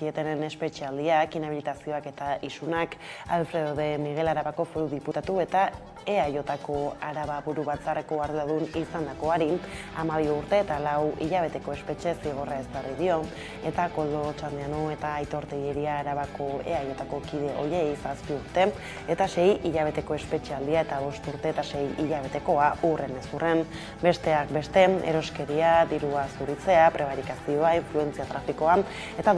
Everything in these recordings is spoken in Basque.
azkietenen espetxealdiak, inhabilitazioak eta isunak, Alfredo de Miguel Arabako foru diputatu eta EAJko Araba buru batzarreko arduradun izan dakoari, amabi urte eta lau hilabeteko espetxe zigorra ez darri dio, eta koldo txandeano eta aitorte iria Arabako EAJko kide oiei zazpi urte, eta sei hilabeteko espetxealdia eta bost urte eta sei hilabetekoa urren ez urren. Besteak beste, eroskeria, dirua zuritzea, prebarikazioa, influenzia trafikoa eta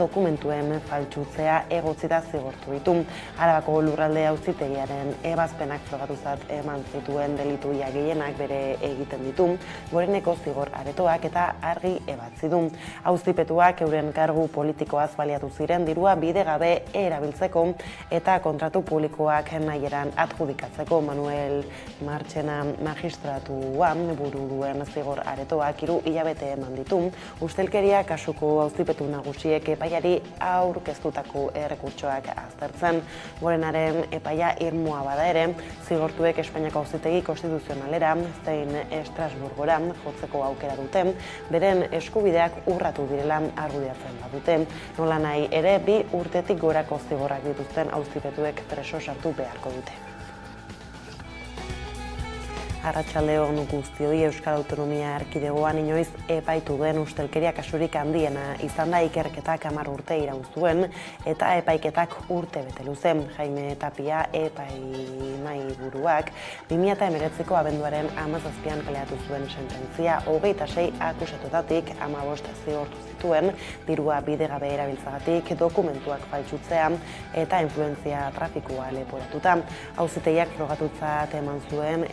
dokumentuen faltsutzea egotzita zigortu ditu. Arabako lurralde auzitegiaren ebazpenak frogatuzat eman zituen delitu gehienak bere egiten ditu, goreneko zigor aretoak eta argi ebatzi du. Auzipetuak euren kargu politikoaz baliatu ziren dirua bide gabe erabiltzeko eta kontratu publikoak nahieran adjudikatzeko Manuel Martxena magistratuan buru duen zigor aretoak hiru hilabete eman ditu. Ustelkeria kasuko auzipetu nagusiek epaiari aurkeztutako errekurtsoak aztertzen. Gorenaren epaia irmoa bada ere, zigortuek Espainiako auzitegi konstituzionalera, zein Estrasburgora jotzeko aukera dute, beren eskubideak urratu direla argudiatzen badute. Nola nahi ere bi urtetik gorako zigorrak dituzten auzipetuek preso sartu beharko dute. Arratxaldeon guztioi Euskal Autonomia Erkidegoan inoiz epaitu den ustelkeria kasurik handiena izan da ikerketak hamar urte iraun zuen eta epaiketak urte bete luzen. Jaime Tapia epai mai buruak 2008ko abenduaren amazazpian kaleatu zuen sententzia hogeita sei akusatutatik amabost zigortu zituen dirua bide gabe erabiltzagatik dokumentuak faltsutzea eta influenzia trafikoa leporatuta. Hauziteiak frogatutzat eman zuen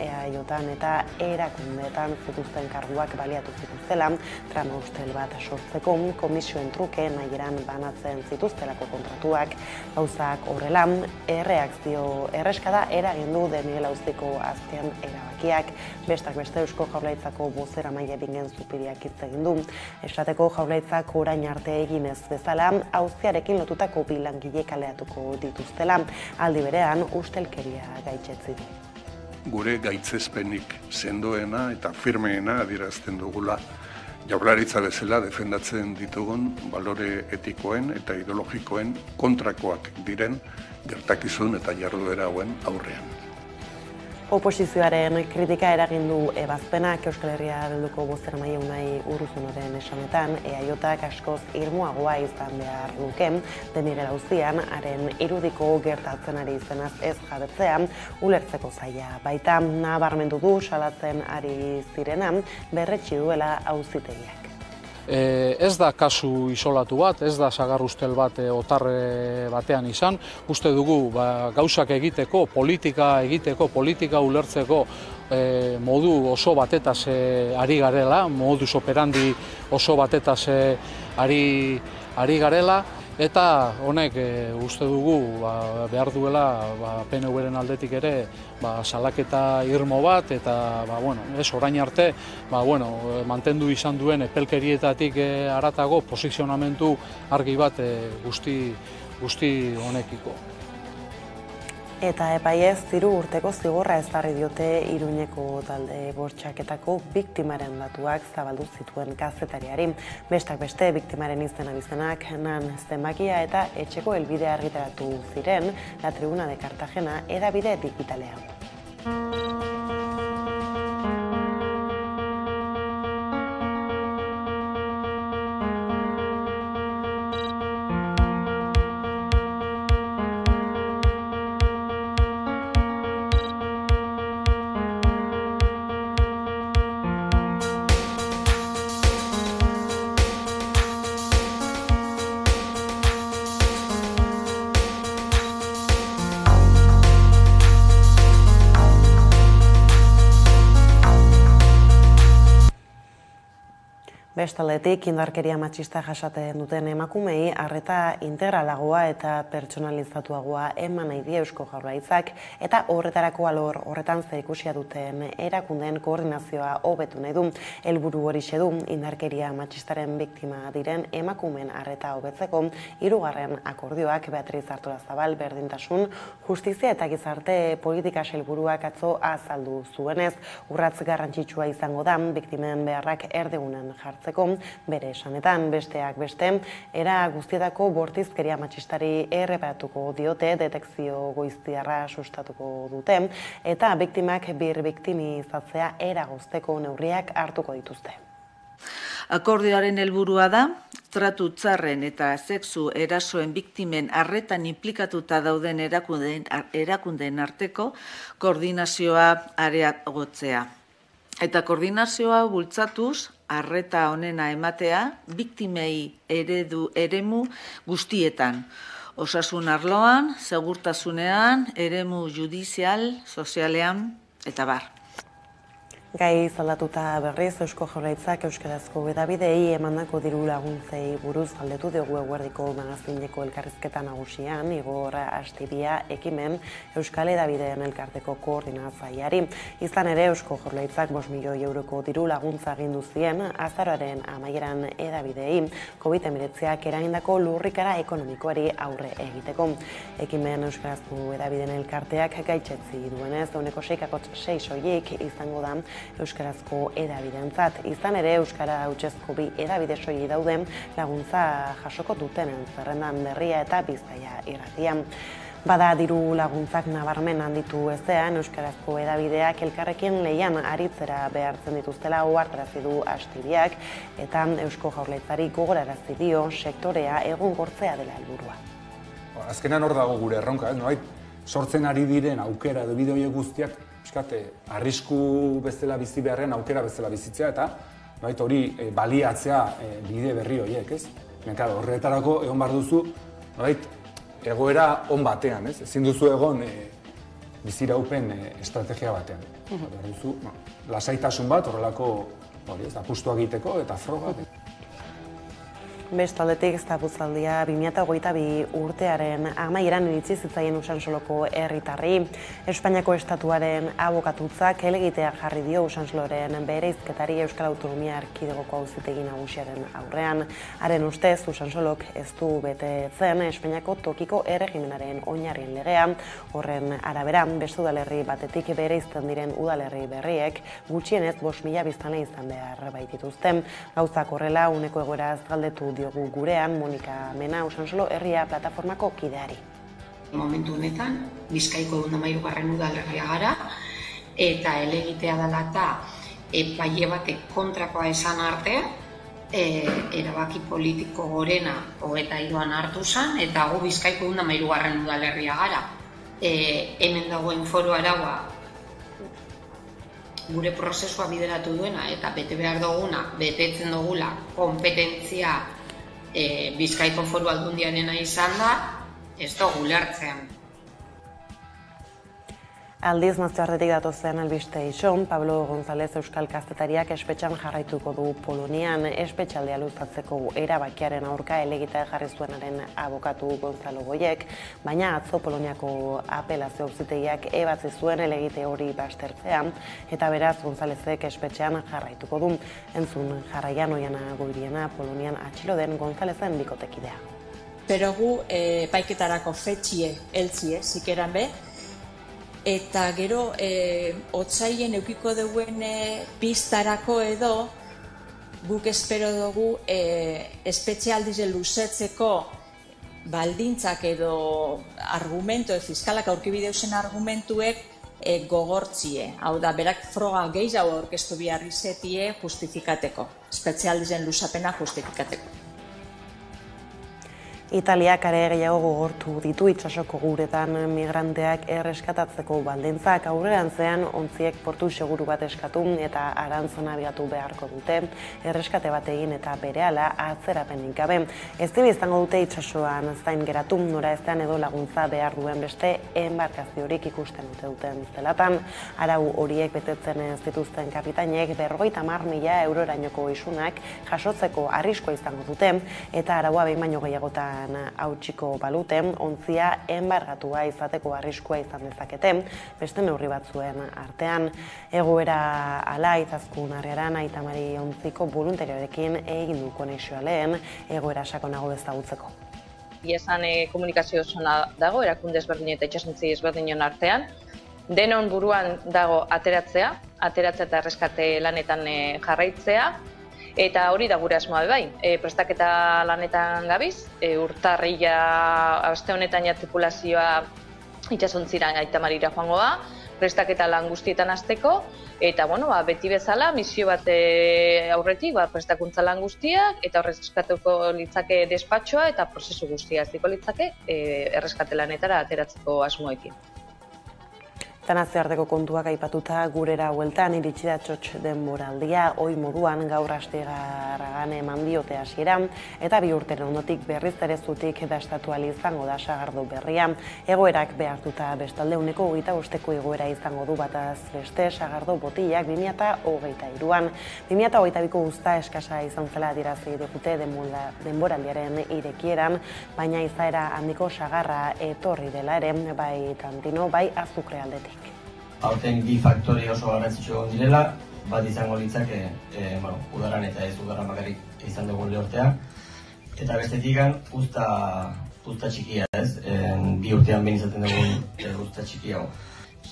EAJ eta erakundeetan zituzten karguak baliatu zituztela, trama ustel bat sortzeko komisioen truke nahieran banatzen zituztelako kontratuak, gauzak horrela, erreakzio erreskada eragindu de Miguel Auziko azken erabakiak, bestak beste eusko jaurlaitzako bozera maile bingen zupiriak hitz egin du. Esateko jaurlaitzak orain arte eginez bezala, auziarekin lotutako bilangile kaleatuko dituztela, aldi berean ustelkeria gaitzetzi gure gaitzezpenik sendoena eta firmeena adierazten dugula. Jaurlaritza bezala defendatzen ditugun balore etikoen eta ideologikoen kontrakoak diren gertakizun eta jarduera hauen aurrean oposizioaren kritika eragin du ebazpenak Euskal Herria bilduko bozera mai unai uruzunaren esanetan, eaiotak askoz irmoagoa izan behar luke, denire lauzian, haren irudiko gertatzen ari izenaz ez jabetzean, ulertzeko zaila. Baita, nabarmendu du salatzen ari zirenan, berretsi duela auzitegiak. E, ez da kasu isolatu bat, ez da sagarrustel bat e, otarre batean izan. Uste dugu ba, gauzak egiteko, politika egiteko, politika ulertzeko e, modu oso batetaz e, ari garela, modus operandi oso batetaz e, ari, ari garela eta honek e, uste dugu ba, behar duela ba, PNV-ren aldetik ere ba, salaketa irmo bat eta ba, bueno, ez orain arte ba, bueno, mantendu izan duen epelkerietatik e, aratago posizionamentu argi bat e, guzti, guzti honekiko. Eta epaiez, ziru urteko zigorra ezarri diote Iruñeko talde bortxaketako biktimaren datuak zabaldu zituen kazetariari. Bestak beste, biktimaren izena bizenak nan zenbakia eta etxeko helbide argitaratu ziren, la tribuna de Cartagena edabide digitalean. Bestaldetik, indarkeria matxista jasaten duten emakumei, arreta integralagoa eta pertsonalizatuagoa eman nahi die eusko jaurlaitzak eta horretarako alor horretan ikusia duten erakunden koordinazioa hobetu nahi du. Helburu hori du indarkeria matxistaren biktima diren emakumen arreta hobetzeko hirugarren akordioak Beatriz Artura Zabal berdintasun justizia eta gizarte politika helburuak atzo azaldu zuenez, urratz garrantzitsua izango da biktimen beharrak erdegunen jartzen ezabatzeko bere esanetan besteak beste, era guztietako bortizkeria matxistari erreparatuko diote detekzio goiztiarra sustatuko dute, eta biktimak bir biktimizatzea era guzteko neurriak hartuko dituzte. Akordioaren helburua da, tratu txarren eta sexu erasoen biktimen arretan implikatuta dauden erakundeen, erakundeen arteko koordinazioa areagotzea. Eta koordinazioa bultzatuz, arreta honena ematea, biktimei eredu eremu guztietan. Osasun arloan, segurtasunean, eremu judizial, sozialean, eta bar. Gai zaldatuta berriz Eusko Jaurlaritzak Euskarazko edabidei emandako diru laguntzei buruz galdetu dugu eguerdiko magazineko elkarrizketa nagusian igorra astibia ekimen Euskal Edabideen elkarteko koordinatzaileari. Izan ere Eusko Jaurlaritzak 5 milioi euroko diru laguntza egin duzien azaroaren amaieran edabidei COVID-19ak eragindako lurrikara ekonomikoari aurre egiteko. Ekimen Euskarazko edabideen elkarteak gaitzetzi duenez, dauneko 6,6 soilik izango da euskarazko edabidentzat. Izan ere euskara hautsezko bi edabide soili dauden laguntza jasoko dutenen zerrendan berria eta bizkaia irratian. Bada diru laguntzak nabarmen handitu ezean euskarazko edabideak elkarrekin leian aritzera behartzen dituztela ohartarazi du astibiak eta eusko jaurlaitzari gogorarazi dio sektorea egun gortzea dela helburua. Azkenan hor dago gure erronka, ez? sortzen ari diren aukera edo bideo guztiak pixkate, arrisku bezala bizi beharren aukera bezala bizitzea eta bait, hori e, baliatzea e, bide berri horiek, ez? Nenka, horretarako egon bar duzu, bait, egoera on batean, ez? Ezin duzu egon e, biziraupen e, estrategia batean. Uh -huh. duzu, ba, lasaitasun bat horrelako hori, ez, apustu egiteko eta froga. Bestaldetik ez da buzaldia 2008 urtearen amaieran iritsi zitzaien usan soloko herritarri. Espainiako estatuaren abokatutzak elegitea jarri dio usan soloren bere izketari Euskal Autonomia Arkidegoko auzitegi nagusiaren aurrean. Haren ustez, usan solok ez du bete zen Espainiako tokiko erregimenaren oinarrien legea. Horren arabera, beste udalerri batetik bere izten diren udalerri berriek, gutxienez 5 mila biztane izan behar baitituzten. Gauzak horrela, uneko egoera galdetu diogu gurean Monika Mena Usansolo herria plataformako kideari. Momentu honetan, Bizkaiko egun damairu garren udalerria gara, eta elegitea dela eta epaile batek kontrakoa esan arte, e, erabaki politiko gorena hogeta iruan hartu zen, eta gu Bizkaiko egun damairu garren udalerria gara. E, hemen dagoen foro araua gure prozesua bideratu duena eta bete behar duguna, betetzen dugula kompetentzia e, Bizkaiko foru aldundianena izan da, ez da gulertzen. Aldiz nazioartetik datozen albiste ison, Pablo González Euskal Kastetariak espetxan jarraituko du Polonian, espetxaldea luzatzeko erabakiaren aurka elegita jarri zuenaren abokatu Gonzalo Goiek, baina atzo Poloniako apelazio auzitegiak ebatzi zuen elegite hori bastertzean, eta beraz Gonzálezek espetxean jarraituko du. Entzun jarraian oiana goiriena Polonian atxilo den Gonzálezen bikotekidea. Pero gu, eh, paiketarako fetxie, eltzie, zikeran be, eta gero e, otzaien eukiko duen e, pistarako edo guk espero dugu e, espetxialdize luzetzeko baldintzak edo argumentu, e, fiskalak aurkibideusen argumentuek e, gogortzie. Hau da, berak froga gehiago aurkeztu bihar izetie justifikateko, espetxialdizen luzapena justifikateko. Italiak are gehiago gogortu ditu itsasoko guretan migranteak erreskatatzeko baldintzak aurrerantzean ontziek portu seguru bat eskatu eta arantzon abiatu beharko dute erreskate bat egin eta berehala atzerapenik gabe. Ez izango dute itsasoan zain geratu nora eztean edo laguntza behar duen beste enbarkaziorik ikusten dute duten zelatan. Arau horiek betetzen ez dituzten kapitainek berrogeita mar mila eurorainoko isunak jasotzeko arriskoa izango dute eta araua behin baino gehiagotan hautsiko balute, ontzia enbargatua izateko arriskua izan dezakete, beste neurri batzuen artean, egoera ala izazkun arrearan aitamari ontziko voluntarioarekin egin du konexioa lehen, egoera sakonago ezagutzeko. Iezan e, komunikazio zona dago, erakunde ezberdin eta itxasuntzi ezberdinen artean, denon buruan dago ateratzea, ateratzea eta erreskate lanetan e, jarraitzea, Eta hori da gure asmoa bai, e, prestaketa lanetan gabiz, e, urtarria aste honetan ja tripulazioa itxasontzira aita marira joango da, prestaketa lan guztietan hasteko eta bueno, ba, beti bezala misio bat e, aurretik ba, prestakuntza lan guztiak eta horrez eskatuko litzake despatxoa eta prozesu guztia ez litzake e, erreskate lanetara ateratzeko asmoekin. Eta nazioarteko kontuak aipatuta gurera hueltan iritsi da txotx denboraldia, oi moduan gaur astegarragan eman diote hasieran eta bi urteren ondotik berriz ere zutik dastatu izango da sagardo berria. Egoerak behartuta bestalde uneko hogeita usteko egoera izango du bataz beste sagardo botiak 2008 iruan. 2008 biko guzta eskasa izan zela dirazi dukute denboraldiaren irekieran, baina izaera handiko sagarra etorri dela ere, bai tantino, bai azukre aldetik aurten bi faktore oso garrantzitsu egon direla, bat izango litzake e, bueno, udaran eta ez udaran bakarrik izan dugun lehortea. Eta bestetik gan, usta, usta txikia ez, en, bi urtean behin izaten dugun e, usta txikia.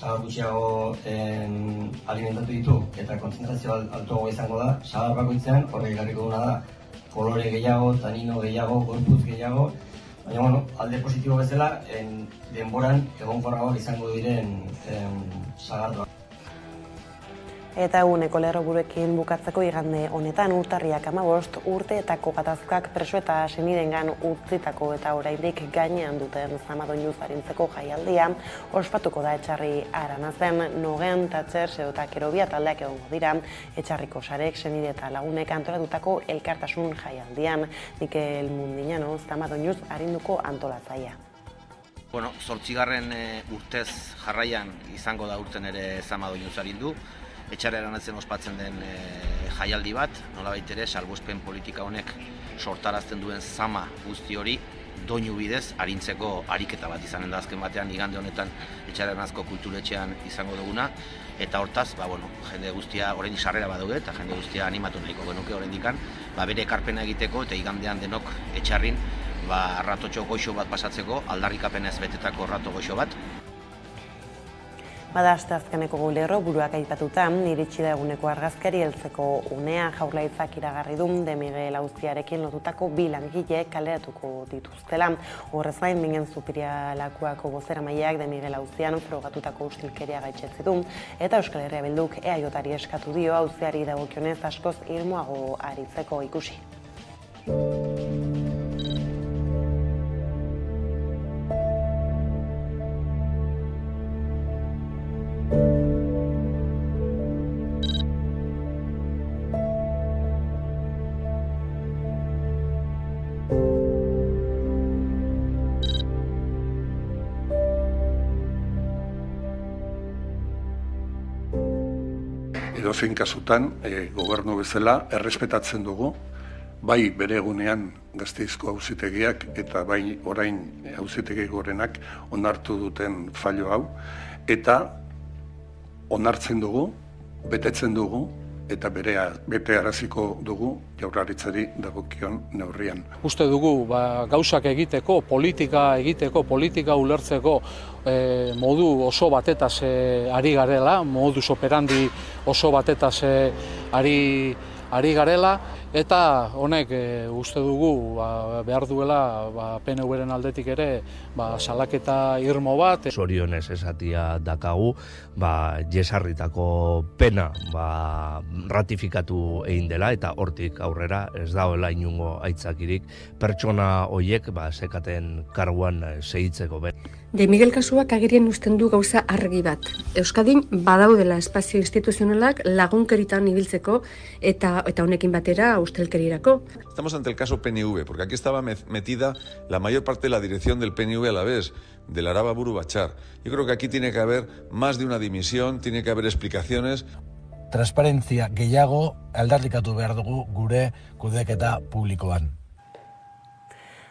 Sagar gutxiago en, alimentatu ditu eta konzentrazio altuago izango da, sagar bakoitzean horrek garriko duna da, kolore gehiago, tanino gehiago, gorpuz gehiago, Baina, bueno, alde positibo bezala, en, denboran egon izango diren en, sagardoa. Eta eguneko lerro gurekin bukatzeko igande honetan urtarriak amabost urte eta kokatazkak preso eta senidengan utzitako eta oraindik gainean duten zamadon zarintzeko jaialdia ospatuko da etxarri aranazen nogen tatzer sedota kerobia taldeak egongo dira etxarriko sarek senide eta lagunek antolatutako elkartasun jaialdian Mikel Mundinano zamadon juz harinduko antolatzaia. Bueno, zortzigarren e, urtez jarraian izango da urten ere zamadon juz harindu etxarra eranatzen ospatzen den e, jaialdi bat, nola ere, salbuzpen politika honek sortarazten duen zama guzti hori, doinu bidez, harintzeko ariketa bat izanen da. Azken batean, igande honetan etxarra eranazko kulturetxean izango duguna, eta hortaz, ba, bueno, jende guztia orain sarrera badaude eta jende guztia animatu nahiko genuke orain dikan, ba, bere ekarpena egiteko eta igandean denok etxarrin, ba, ratotxo goixo bat pasatzeko, aldarrikapenez betetako rato goixo bat, Bada azte azkeneko gulerro buruak aipatuta, iritsi da eguneko argazkari heltzeko unea jaurlaitzak iragarri dun de Miguel Auziarekin lotutako bi langile kaleratuko dituztela. Horrez gain, mingen zupiria lakuako bozera maileak de Miguel Auzian frogatutako ustilkeria gaitxetzi du, eta Euskal Herria Bilduk eaiotari eskatu dio Auziari dagokionez askoz irmoago aritzeko ikusi. Edozein kasutan, e, gobernu bezala, errespetatzen dugu, bai bere egunean gazteizko hauzitegiak eta bai orain hauzitegi gorenak onartu duten fallo hau, eta onartzen dugu, betetzen dugu, eta berea bete araziko dugu jaurlaritzari dagokion neurrian. Uste dugu ba, gauzak egiteko, politika egiteko, politika ulertzeko e, modu oso batetaz e, ari garela, modus operandi oso batetaz e, ari ari garela eta honek e, uste dugu ba, behar duela ba, PNV-ren aldetik ere ba, salaketa irmo bat. Sorionez esatia dakagu, ba, jesarritako pena ba, ratifikatu egin dela eta hortik aurrera ez daoela inungo aitzakirik pertsona hoiek ba, sekaten karguan segitzeko ben. De Miguel kasuak agirien usten du gauza argi bat. Euskadin badaudela espazio instituzionalak lagunkeritan ibiltzeko eta eta honekin batera ustelkerirako. Estamos ante el caso PNV, porque aquí estaba metida la mayor parte de la dirección del PNV a la vez, del Araba Buru Bachar. Yo creo que aquí tiene que haber más de una dimisión, tiene que haber explicaciones. Transparentzia gehiago aldarrikatu behar dugu gure kudeketa publikoan.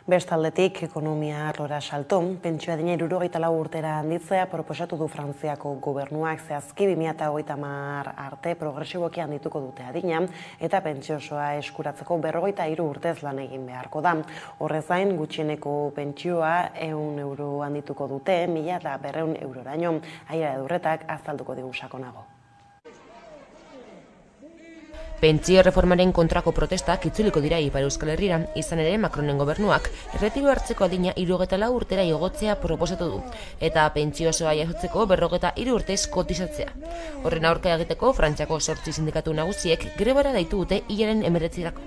Bestaldetik, ekonomia arlora salto, pentsioa dina irurogeita lau urtera handitzea proposatu du Frantziako gobernuak zehazki 2008 mar arte progresiboki handituko dute adina, eta pentsiosoa eskuratzeko berrogeita iru urtez lan egin beharko da. Horrez gain, gutxieneko pentsioa eun euro handituko dute, mila da berreun euroraino, aira edurretak azalduko digu sakonago. Pentsio reformaren kontrako protestak itzuliko dira Ipar Euskal Herrira, izan ere Macronen gobernuak erretiro hartzeko adina irugeta urtera igotzea proposatu du, eta pentsio osoa jasotzeko berrogeta iru urtez kotizatzea. Horren aurka egiteko Frantziako sortzi sindikatu nagusiek grebara daitu dute hilaren emeretzirako.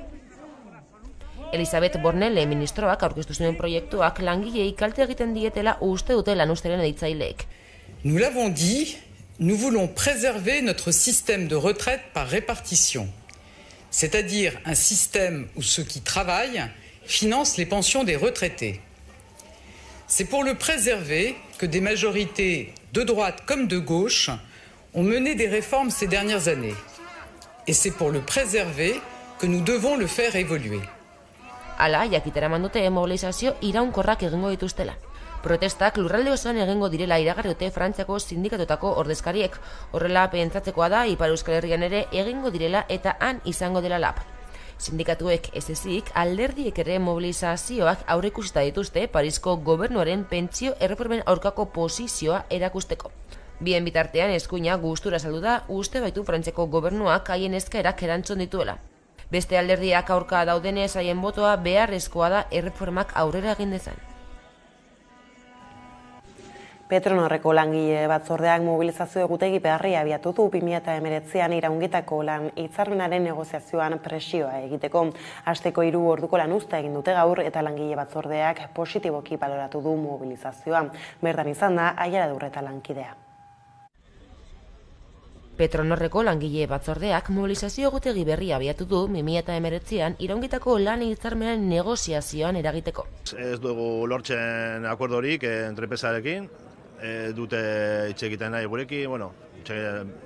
Elizabeth Bornele ministroak aurkeztu zuen proiektuak langilei kalte egiten dietela uste dute lanusteren editzaileek. Nous l'avons dit, nous voulons préserver notre système de retraite par répartition c'est-à-dire un système où ceux qui travaillent financent les pensions des retraités. C'est pour le préserver que des majorités de droite comme de gauche ont mené des réformes ces dernières années. Et c'est pour le préserver que nous devons le faire évoluer. Protestak lurralde osoan egingo direla iragarri dute Frantziako sindikatutako ordezkariek. Horrela pentsatzekoa da Ipar Euskal Herrian ere egingo direla eta han izango dela lab. Sindikatuek ez ezik alderdiek ere mobilizazioak aurreikusita dituzte Parisko gobernuaren pentsio erreformen aurkako posizioa erakusteko. Bien bitartean eskuina gustura saldu da uste baitu Frantziako gobernuak haien eskaerak erantzun dituela. Beste alderdiak aurka daudenez haien botoa beharrezkoa da erreformak aurrera egin dezan. Petronorreko langile batzordeak mobilizazio egutegi beharri abiatu du 2019an iraungitako lan hitzarmenaren negoziazioan presioa egiteko. Asteko hiru orduko lan usta egin dute gaur eta langile batzordeak positiboki baloratu du mobilizazioa. Bertan izan da aiara durreta lankidea. Petronorreko langile batzordeak mobilizazio egutegi berri abiatu du 2019an iraungitako lan hitzarmenaren negoziazioan eragiteko. Ez dugu lortzen akordorik entrepesarekin, e, dute hitz egiten nahi gurekin, bueno,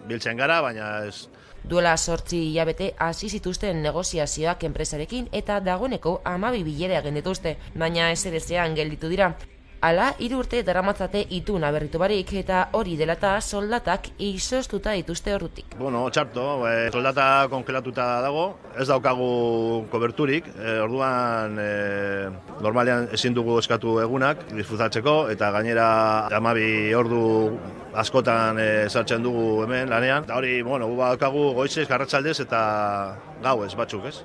biltzen gara, baina ez... Duela sortzi hilabete hasi zituzten negoziazioak enpresarekin eta dagoneko amabi bilera egin dituzte, baina ez ere gelditu dira. Ala, hiru urte daramatzate itun aberritu barik eta hori delata soldatak izoztuta dituzte horrutik. Bueno, txarto, e, soldata kongelatuta dago, ez daukagu koberturik, e, orduan e, normalean ezin dugu eskatu egunak disfrutatzeko eta gainera amabi ordu askotan e, sartzen dugu hemen lanean. Eta hori, bueno, gu daukagu goizez, garratzaldez eta gauez batzuk, ez?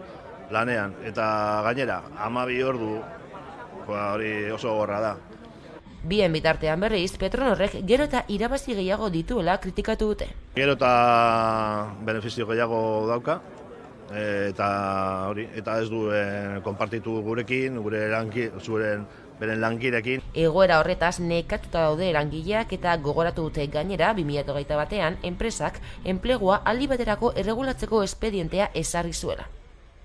Lanean, eta gainera, amabi ordu, hori oso gorra da. Bien bitartean berriz, Petronorrek gero eta irabazi gehiago dituela kritikatu dute. Gero eta beneficio gehiago dauka, eta hori eta ez duen konpartitu gurekin, gure lanki, zuren beren langirekin. Egoera horretaz nekatuta daude langileak eta gogoratu dute gainera 2008 batean enpresak enplegua aldi baterako erregulatzeko espedientea esarri zuela.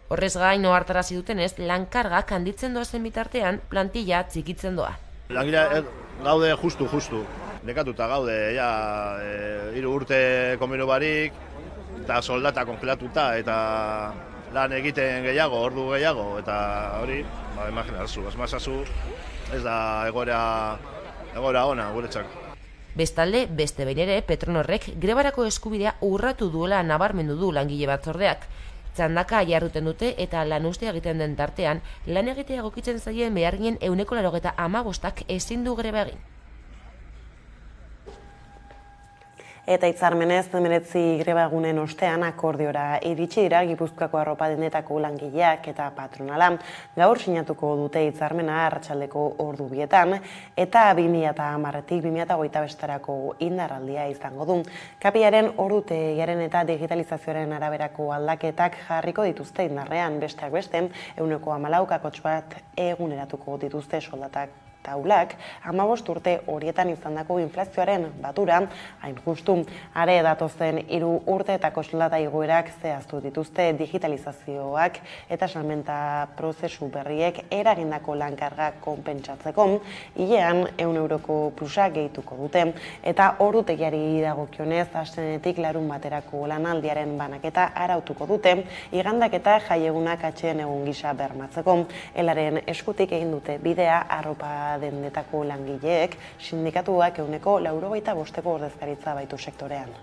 Horrez gain ohartarazi dutenez lankargak handitzen doazen bitartean plantilla txikitzen doa. Langilea gaude justu, justu. Nekatuta gaude, ja, e, urte komenu barik, eta soldata kongelatuta, eta lan egiten gehiago, ordu gehiago, eta hori, ba, imaginazu, esmazazu, ez da egoera, egoera ona, guretzak. Bestalde, beste behin ere, Petronorrek grebarako eskubidea urratu duela nabarmendu du langile batzordeak txandaka jarruten dute eta lan uste egiten den tartean, lan egitea egokitzen zaien behargien euneko larogeta amabostak ezin du greba egin. Eta itzarmenez, meretzi greba egunen ostean akordiora iritsi dira Gipuzkoako arropa dendetako langileak eta patronala. Gaur sinatuko dute itzarmena arratsaldeko ordu bietan, eta 2000 eta marretik 2000 goita bestarako indarraldia izango du. Kapiaren ordute garen eta digitalizazioaren araberako aldaketak jarriko dituzte indarrean, besteak beste, euneko amalaukakotx bat eguneratuko dituzte soldatak taulak, amabost urte horietan izandako inflazioaren batura, hain justu, are datozen hiru urte eta koslata igoerak zehaztu dituzte digitalizazioak eta salmenta prozesu berriek eragindako lankarga konpentsatzeko, hilean eun euroko plusa gehituko dute, eta ordutegiari dagokionez astenetik larun baterako lanaldiaren banaketa arautuko dute, igandak eta jaiegunak atxeen egun gisa bermatzeko, elaren eskutik egin dute bidea arropa dendetako langileek sindikatuak euneko laurogeita bosteko ordezkaritza baitu sektorean.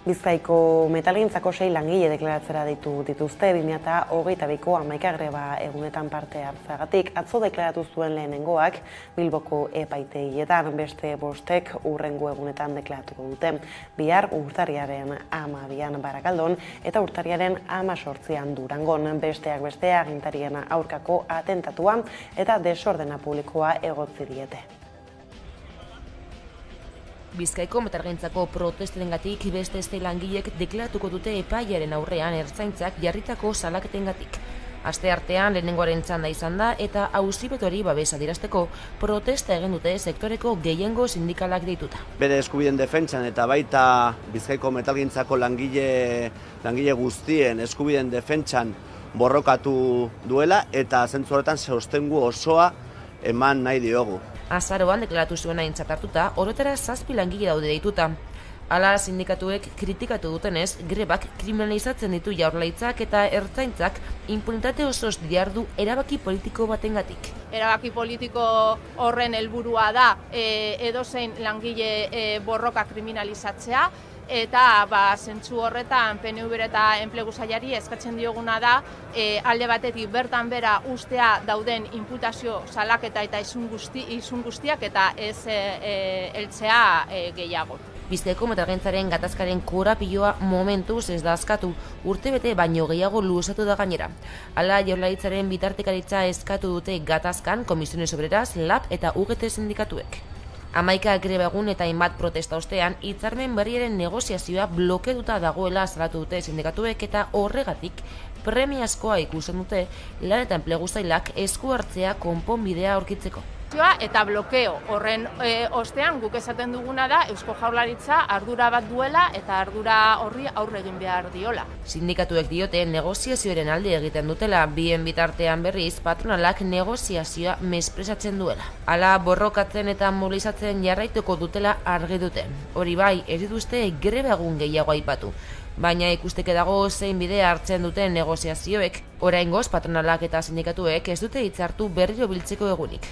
Bizkaiko metalgintzako sei langile deklaratzera ditu dituzte 2022ko amaika greba egunetan parte hartzagatik atzo deklaratu zuen lehenengoak Bilboko epaitegietan beste bostek urrengo egunetan deklaratuko dute. Bihar urtariaren amabian barakaldon eta urtariaren ama sortzian durangon besteak bestea agintarien aurkako atentatua eta desordena publikoa egotzi diete. Bizkaiko metargaintzako protestetengatik beste este langilek deklaratuko dute epaiaren aurrean ertzaintzak jarritako salaketengatik. Aste artean lehenengoaren txanda izan da eta auzibetori babesa dirasteko protesta egin dute sektoreko gehiengo sindikalak deituta. Bere eskubiden defentsan eta baita Bizkaiko metalgintzako langile, langile guztien eskubiden defentsan borrokatu duela eta zentzu horretan sostengu osoa eman nahi diogu azaroan deklaratu zuen aintzat hartuta, horretara zazpi langile daude deituta. Hala sindikatuek kritikatu dutenez, grebak kriminalizatzen ditu jaurlaitzak eta ertzaintzak impunitate osoz diardu erabaki politiko batengatik. Erabaki politiko horren helburua da e, edozein langile e, borroka kriminalizatzea, eta ba, zentzu horretan PNV eta enplegu zaiari eskatzen dioguna da e, alde batetik bertan bera ustea dauden imputazio salaketa eta izun, guzti, izun guztiak eta ez e, e, eltzea e, gehiago. Bizteko metalgentzaren gatazkaren korapioa momentuz ez da azkatu, urte bete baino gehiago luzatu da gainera. Hala, jaularitzaren bitartekaritza eskatu dute gatazkan, komisiones obreras, lab eta UGT sindikatuek. Amaika greba egun eta inbat protesta ostean, hitzarmen berriaren negoziazioa blokeduta dagoela azalatu dute sindikatuek eta horregatik premiazkoa ikusten dute lan eta enplegu zailak esku hartzea konponbidea aurkitzeko eta blokeo horren e, ostean guk esaten duguna da Eusko Jaurlaritza ardura bat duela eta ardura horri aurre egin behar diola. Sindikatuek diote negoziazioaren alde egiten dutela bien bitartean berriz patronalak negoziazioa mespresatzen duela. Hala borrokatzen eta mobilizatzen jarraituko dutela argi duten. Hori bai, ez dituzte greba egun gehiago aipatu. Baina ikusteke dago zein bidea hartzen duten negoziazioek, oraingoz patronalak eta sindikatuek ez dute hitzartu berriro biltzeko egunik.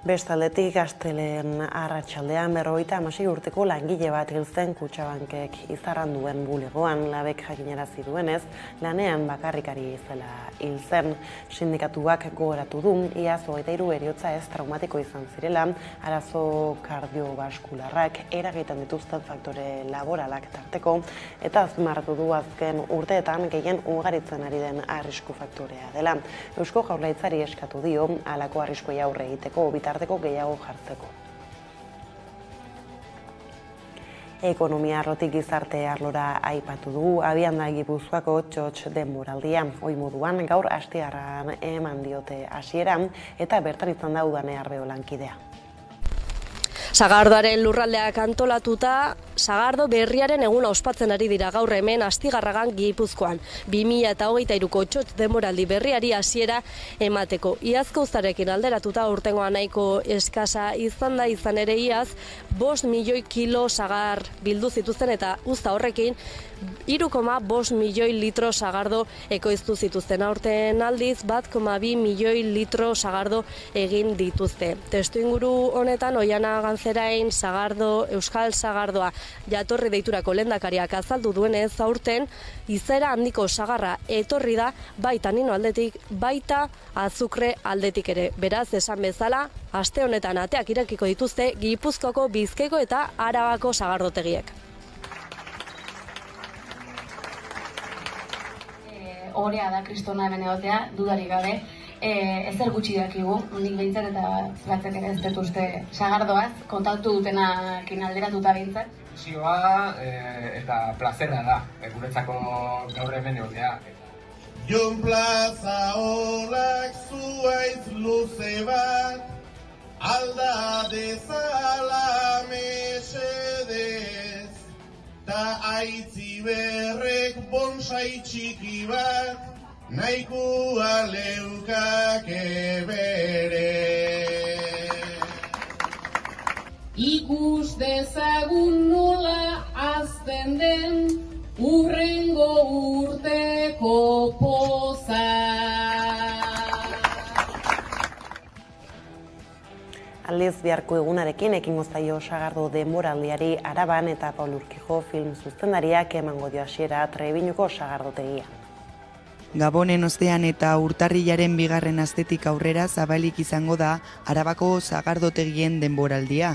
Bestaldetik gaztelen arratsaldean berroita amasei urteko langile bat hilzen kutsabankek izarran duen bulegoan labek jakinarazi duenez, lanean bakarrikari zela hilzen sindikatuak gogoratu du, iaz hogeita iru eriotza ez traumatiko izan zirela, arazo kardiobaskularrak eragiten dituzten faktore laboralak tarteko, eta azmarratu du azken urteetan gehien ugaritzen ari den arrisku faktorea dela. Eusko jaurlaitzari eskatu dio, alako arriskoia aurre egiteko bitarteko gehiago jartzeko. Ekonomia arlotik gizarte arlora aipatu du, abian da gipuzkoako txotx denboraldia. Hoi moduan, gaur hastiarran eman diote hasieran eta bertan izan da udane arbeo lankidea. Sagardoaren lurraldeak antolatuta, Sagardo berriaren eguna ospatzen ari dira gaur hemen astigarragan gipuzkoan. 2000 eta hogeita iruko txot demoraldi berriari hasiera emateko. Iazko uzarekin alderatuta urtengoa nahiko eskasa izan da izan ere iaz, bost milioi kilo sagar bildu zituzten eta usta horrekin, irukoma bost milioi litro sagardo ekoiztu zituzten aurten aldiz, bat koma bi milioi litro sagardo egin dituzte. Testu inguru honetan, oiana gantzerain sagardo, euskal sagardoa jatorri deiturako lendakariak azaldu duenez aurten izera handiko sagarra etorri da baita nino aldetik baita azukre aldetik ere. Beraz esan bezala aste honetan ateak irakiko dituzte Gipuzkoako Bizkaiko eta Arabako sagardotegiek. Orea da kristona hemen egotea, dudari gabe, e, ezer gutxi dakigu, nik behintzat eta zelatzek ere ez dut uste sagardoaz, kontatu dutenak alderatuta behintzat. Ilusioa e, eta plazera da, e, guretzako gaur hemen egotea. Jon plaza holak zuaiz luze bat, alda dezala mesedez, ta aitzi berrek bonsai txiki bat, nahikoa leukake berez. Ikus dezagun nola azten den urrengo urteko poza. Aldiz biharko egunarekin ekingo zaio sagardo denboraldiari araban eta Paul Urkijo film zuzendariak emango dio hasiera Trebiñuko sagardotegia. Gabonen ostean eta urtarrilaren bigarren astetik aurrera zabalik izango da Arabako zagardotegien denboraldia.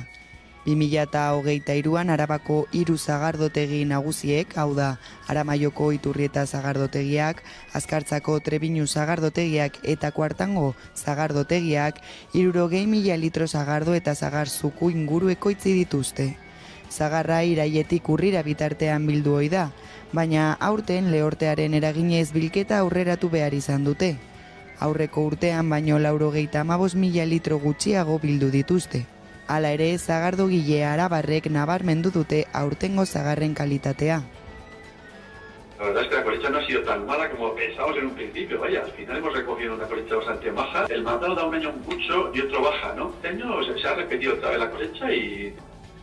2008an Arabako hiru zagardotegi nagusiek, hau da, Aramaioko iturrieta zagardotegiak, Azkartzako trebinu zagardotegiak eta kuartango zagardotegiak, irurogei mila litro zagardo eta zagar zuku inguru ekoitzi dituzte. Zagarra iraietik urrira bitartean bildu hoi da, baina aurten lehortearen eraginez bilketa aurreratu behar izan dute. Aurreko urtean baino laurogeita amabos mila litro gutxiago bildu dituzte. Hala ere, zagardo gile arabarrek nabarmendu dute aurtengo zagarren kalitatea. La verdad es que la cosecha no ha sido tan mala como pensábamos en un principio. Vaya, al final hemos recogido una cosecha bastante baja. El mandado da un año mucho y otro baja, ¿no? Este año se, ha repetido otra vez la cosecha y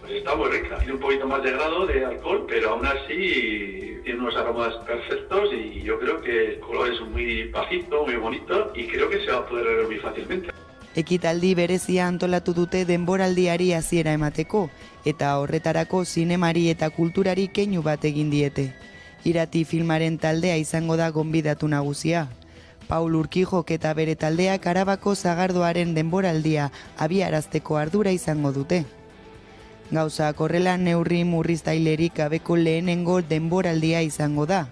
pues está muy rica. Tiene un poquito más de grado de alcohol, pero aún así tiene unos aromas perfectos y yo creo que el color es muy bajito, muy bonito y creo que se va a poder beber muy fácilmente. Ekitaldi berezia antolatu dute denboraldiari hasiera emateko, eta horretarako zinemari eta kulturari keinu bat egin diete. Irati filmaren taldea izango da gonbidatu nagusia. Paul Urkijok eta bere taldeak arabako zagardoaren denboraldia abiarazteko ardura izango dute. Gauza korrela neurri murriztailerik gabeko lehenengo denboraldia izango da.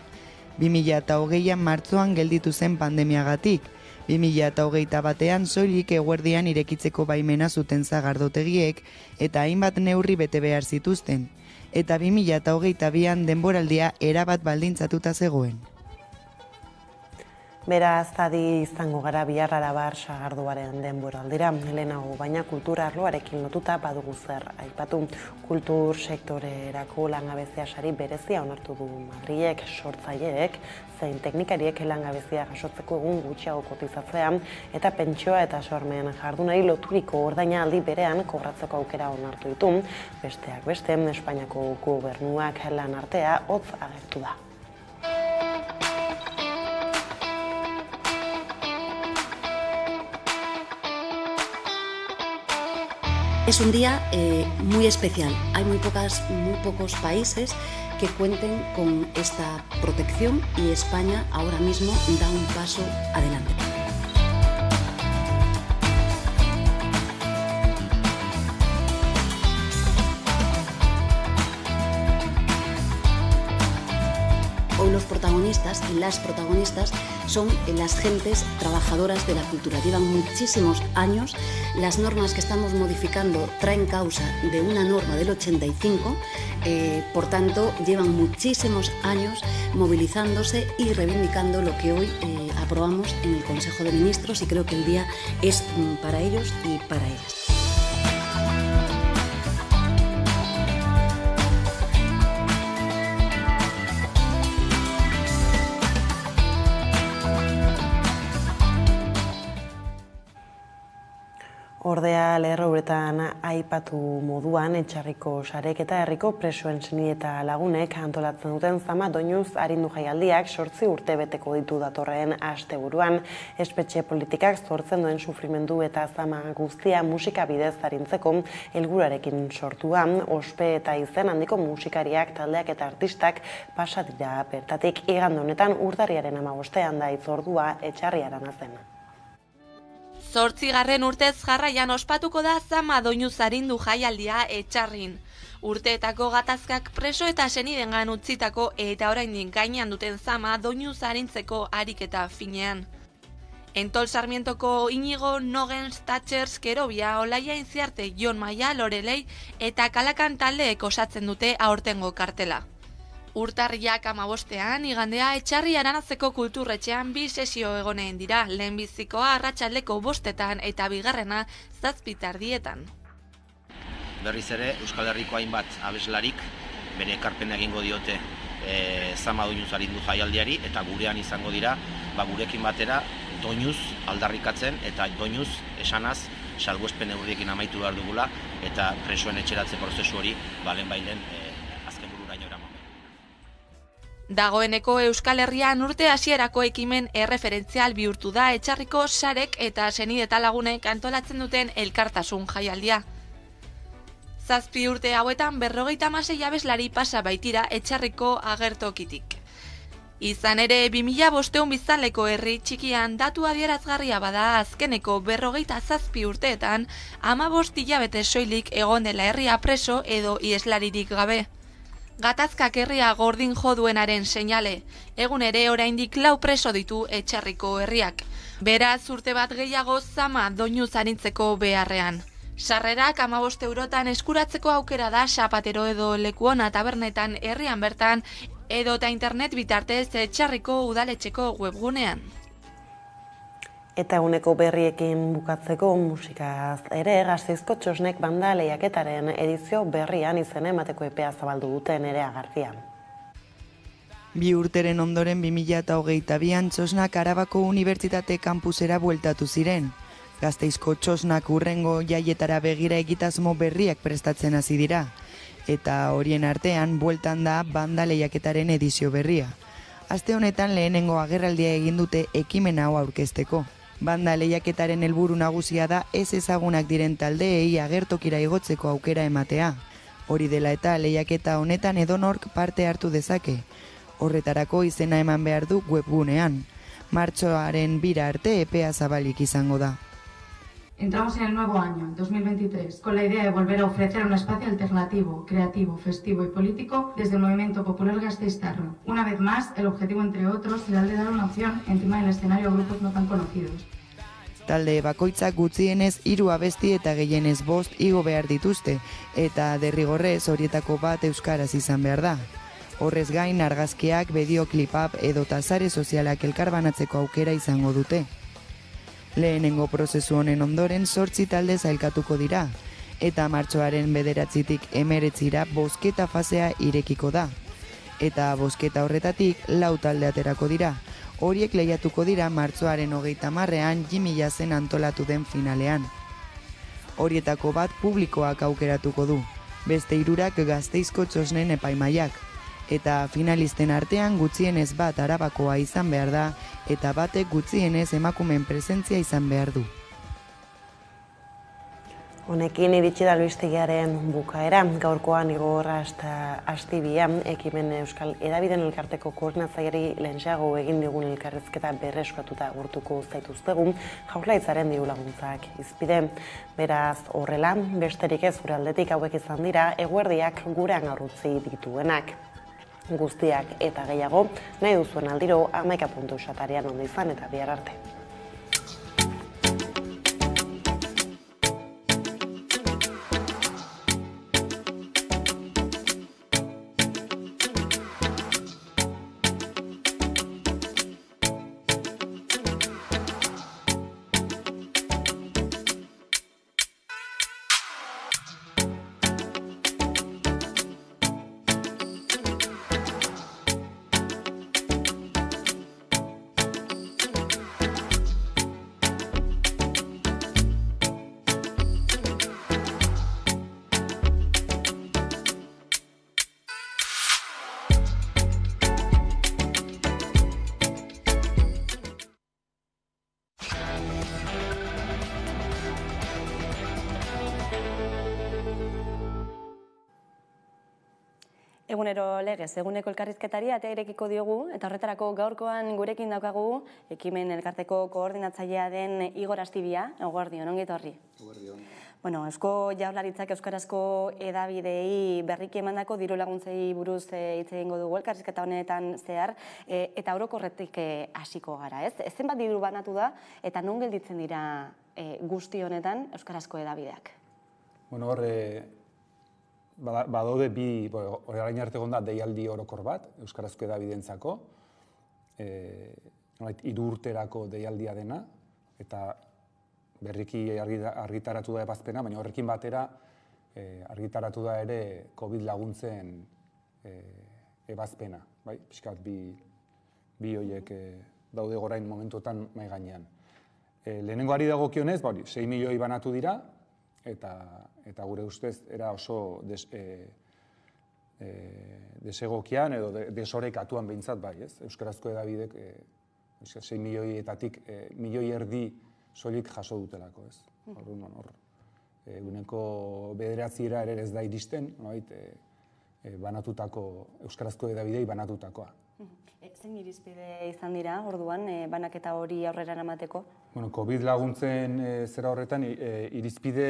2008an martzoan gelditu zen pandemiagatik, 2008 batean soilik eguerdian irekitzeko baimena zuten zagardotegiek eta hainbat neurri bete behar zituzten. Eta 2008an denboraldia erabat baldintzatuta zegoen. Beraz, adi izango gara bihar arabar sagarduaren denboraldira. Helenago, baina kultura arloarekin lotuta badugu zer aipatu. Kultur sektorerako langabezia sari berezia onartu du Madriek, sortzaileek, zein teknikariek langabezia jasotzeko egun gutxiago kotizatzea eta pentsioa eta sormen jardunari loturiko ordaina aldi berean kobratzeko aukera onartu ditu. Besteak beste, Espainiako gobernuak lan artea hotz agertu da. Es un día eh, muy especial. Hay muy, pocas, muy pocos países que cuenten con esta protección y España ahora mismo da un paso adelante. Y las protagonistas son las gentes trabajadoras de la cultura. Llevan muchísimos años. Las normas que estamos modificando traen causa de una norma del 85, eh, por tanto, llevan muchísimos años movilizándose y reivindicando lo que hoy eh, aprobamos en el Consejo de Ministros y creo que el día es mm, para ellos y para ellas. Ordea lerroretan aipatu moduan etxarriko sarek eta herriko presoen seni eta lagunek antolatzen duten zama doinuz arindu jaialdiak sortzi urte beteko ditu datorren asteburuan. Espetxe politikak sortzen duen sufrimendu eta zama guztia musika bidez arintzeko helgurarekin sortua. Ospe eta izen handiko musikariak taldeak eta artistak pasa dira bertatik. Igande honetan urtarriaren amabostean da itzordua etxarriaran azen. Zortzigarren urtez jarraian ospatuko da zama doinu zarindu jaialdia etxarrin. Urteetako gatazkak preso eta senidengan utzitako eta oraindik gainean duten zama doinu zarintzeko ariketa finean. Entol Sarmientoko Inigo, Nogens, Thatchers, Kerobia, Olaia Inziarte, Jon Maia, Lorelei eta Kalakan taldeek osatzen dute aurtengo kartela. Urtarriak amabostean, igandea etxarri aranazeko kulturretxean bi sesio egoneen dira, lehenbizikoa arratsaldeko bostetan eta bigarrena zazpitardietan. Berriz ere, Euskal Herriko hainbat abeslarik bere ekarpen egingo diote e, zama doinuz arindu jaialdiari eta gurean izango dira, ba, gurekin batera doinuz aldarrikatzen eta doinuz esanaz salbuespen eurriekin amaitu behar dugula eta presoen etxeratze prozesu hori balen bailen e, Dagoeneko Euskal Herrian urte hasierako ekimen erreferentzial bihurtu da etxarriko sarek eta senideta lagunek antolatzen duten elkartasun jaialdia. Zazpi urte hauetan berrogeita masei abeslari pasa baitira etxarriko agertokitik. Izan ere, 2000 bosteun bizaleko herri txikian datu adierazgarria bada azkeneko berrogeita zazpi urteetan, ama bost hilabete soilik egon dela herria preso edo ieslaririk gabe gatazkak herria gordin joduenaren seinale, egun ere oraindik lau preso ditu etxarriko herriak. Beraz, urte bat gehiago zama doinu zarintzeko beharrean. Sarrerak amaboste eurotan eskuratzeko aukera da sapatero edo lekuona tabernetan herrian bertan edo eta internet bitartez etxarriko udaletxeko webgunean. Eta eguneko berriekin bukatzeko musikaz ere gazteizko txosnek banda lehiaketaren edizio berrian izen emateko epea zabaldu duten ere agartia. Bi urteren ondoren 2008an txosnak Arabako Unibertsitate kampusera bueltatu ziren. Gazteizko txosnak urrengo jaietara begira egitazmo berriak prestatzen hasi dira. Eta horien artean bueltan da banda lehiaketaren edizio berria. Aste honetan lehenengo agerraldia egin dute ekimen hau aurkezteko. Banda lehiaketaren helburu nagusia da ez ezagunak diren taldeei agertokira igotzeko aukera ematea. Hori dela eta lehiaketa honetan edonork parte hartu dezake. Horretarako izena eman behar du webgunean. Martxoaren bira arte epea zabalik izango da. Entramos en el nuevo año, 2023, con la idea de volver a ofrecer un espacio alternativo, creativo, festivo y político desde el movimiento popular gasteiztarro. Una vez más, el objetivo, entre otros, será el de dar una opción encima del escenario a grupos no tan conocidos. Talde bakoitzak gutxienez hiru abesti eta gehienez bost igo behar dituzte, eta derrigorrez horietako bat euskaraz izan behar da. Horrez gain argazkiak, bedeoklipap edo tasare sozialak elkarbanatzeko aukera izango dute. Lehenengo prozesu honen ondoren sortzi talde zailkatuko dira, eta martxoaren bederatzitik emeretzira bosketa fasea irekiko da. Eta bosketa horretatik lau talde aterako dira, horiek lehiatuko dira martxoaren hogeita marrean jimila zen antolatu den finalean. Horietako bat publikoak aukeratuko du, beste irurak gazteizko txosnen epaimaiak, eta finalisten artean gutxienez bat arabakoa izan behar da eta batek gutxienez emakumen presentzia izan behar du. Honekin iritsi da luiztegiaren bukaera, gaurkoan igorra hasta astibian, ekimen Euskal Edabiden elkarteko koordinatzaiari lehenxeago egin digun elkarrezketa berreskatuta gurtuko zaituztegun, jaurlaitzaren diru laguntzak izpide. Beraz, horrela, besterik ez gure aldetik hauek izan dira, eguerdiak gurean aurrutzi dituenak guztiak eta gehiago, nahi duzuen aldiro amaika puntu satarian ondo izan eta bihar arte. Egunero legez, eguneko elkarrizketari atea irekiko diogu, eta horretarako gaurkoan gurekin daukagu, ekimen elkarteko koordinatzailea den Igor Astibia, eguardion, ongi etorri. Bueno, Eusko Jaurlaritzak Euskarazko edabidei berriki emandako diru laguntzei buruz eh, hitz egingo dugu elkarrizketa honetan zehar e, eta orokorretik eh, hasiko gara, ez? Ezen bat diru banatu da eta non gelditzen dira e, guzti honetan Euskarazko edabideak? Bueno, hor, badaude bi, orain arte da deialdi orokor bat, Euskarazko edabidentzako, e, iru urterako deialdia dena, eta berriki argitaratu da ebazpena, baina horrekin batera e, argitaratu da ere COVID laguntzen e, ebazpena, bai? Piskat bi, bi hoiek e, daude gorain momentuetan mai gainean. E, lehenengo ari dagokionez, ba, 6 milioi banatu dira, eta eta gure ustez era oso des, e, e, desegokian edo de, desorekatuan behintzat bai, ez? Euskarazko edabidek e, 6 milioietatik e, milioi erdi soilik jaso dutelako, ez? Orduan, hor, eguneko bederatziera ere ez da iristen, nolait, e, e, banatutako, euskarazko edabidei banatutakoa. E, zein irizpide izan dira, orduan, e, banaketa hori aurrera eramateko? Bueno, COVID laguntzen e, zera horretan, e, irizpide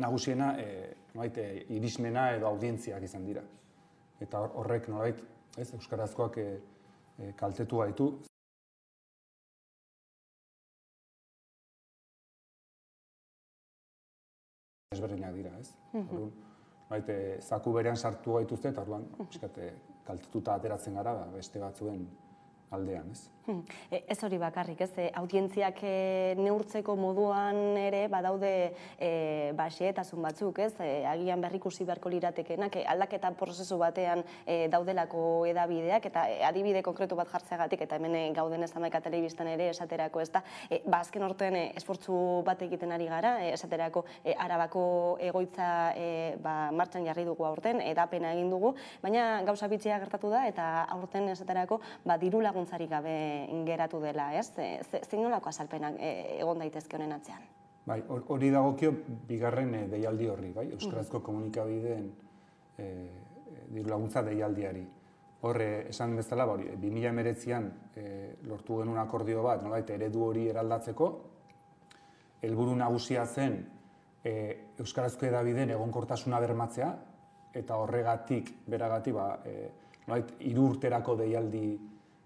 nagusiena, e, nolait, e, irismena edo audientziak izan dira. Eta horrek, nolait, ez, euskarazkoak e, e, kaltetu gaitu, ezberdinak dira, ez? Orduan, baite, zaku berean sartu gaituzte eta orduan, eskate, kaltetuta ateratzen gara, ba, beste batzuen aldean, ez? Hmm. E, ez hori bakarrik, ez, e, audientziak e, neurtzeko moduan ere badaude e, ba, batzuk, ez, e, agian berrikusi beharko liratekenak, aldaketa prozesu batean e, daudelako edabideak, eta e, adibide konkretu bat jartzeagatik, eta hemen gauden ez amaika telebistan ere esaterako, ez da, e, ba, azken orten e, esportzu bat egiten ari gara, e, esaterako e, arabako egoitza e, ba, martxan jarri dugu aurten, edapena egin dugu, baina gauza bitxia gertatu da, eta aurten esaterako, ba, diru laguntzarik gabe geratu dela, ez? Zein nolako azalpenak e, egon daitezke honen atzean? Bai, hori dagokio bigarren e, deialdi horri, bai? Euskarazko komunikabideen e, diru laguntza deialdiari. Horre, esan bezala, bai, 2019an e, lortu genuen akordio bat, nolait, eredu hori eraldatzeko, helburu nagusia zen e, Euskarazko edabideen egonkortasuna bermatzea, eta horregatik, beragatik, ba, e, nolait, irurterako deialdi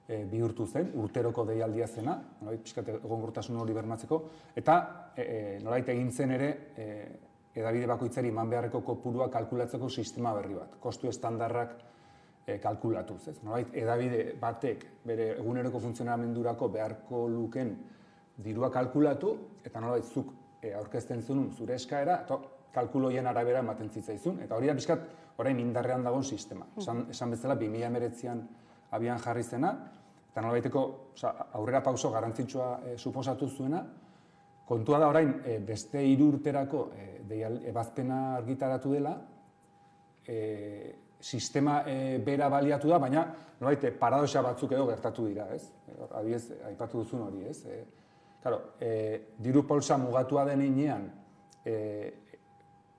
e, bihurtu zen, urteroko deialdia zena, nolait, pixkat egon hori bermatzeko, eta e, e, nolait egin zen ere, e, edabide bakoitzari eman beharreko kopurua kalkulatzeko sistema berri bat, kostu estandarrak e, kalkulatuz. Ez? Nolait, edabide batek bere eguneroko funtzionamendurako beharko luken dirua kalkulatu, eta nolait zuk e, aurkezten zunun zure eskaera, eta kalkuloien arabera ematen zitzaizun, eta hori da pixkat orain indarrean dagoen sistema. Esan, esan bezala, 2019an abian jarri zena, eta nolabaiteko aurrera pauso garantzitsua e, suposatu zuena, kontua da orain e, beste hiru urterako e, ebazpena argitaratu dela, e, sistema e, bera baliatu da, baina nolabait paradoxa batzuk edo gertatu dira, ez? Adiez, aipatu duzun hori, ez? E, claro, e, diru polsa mugatua den inean, e,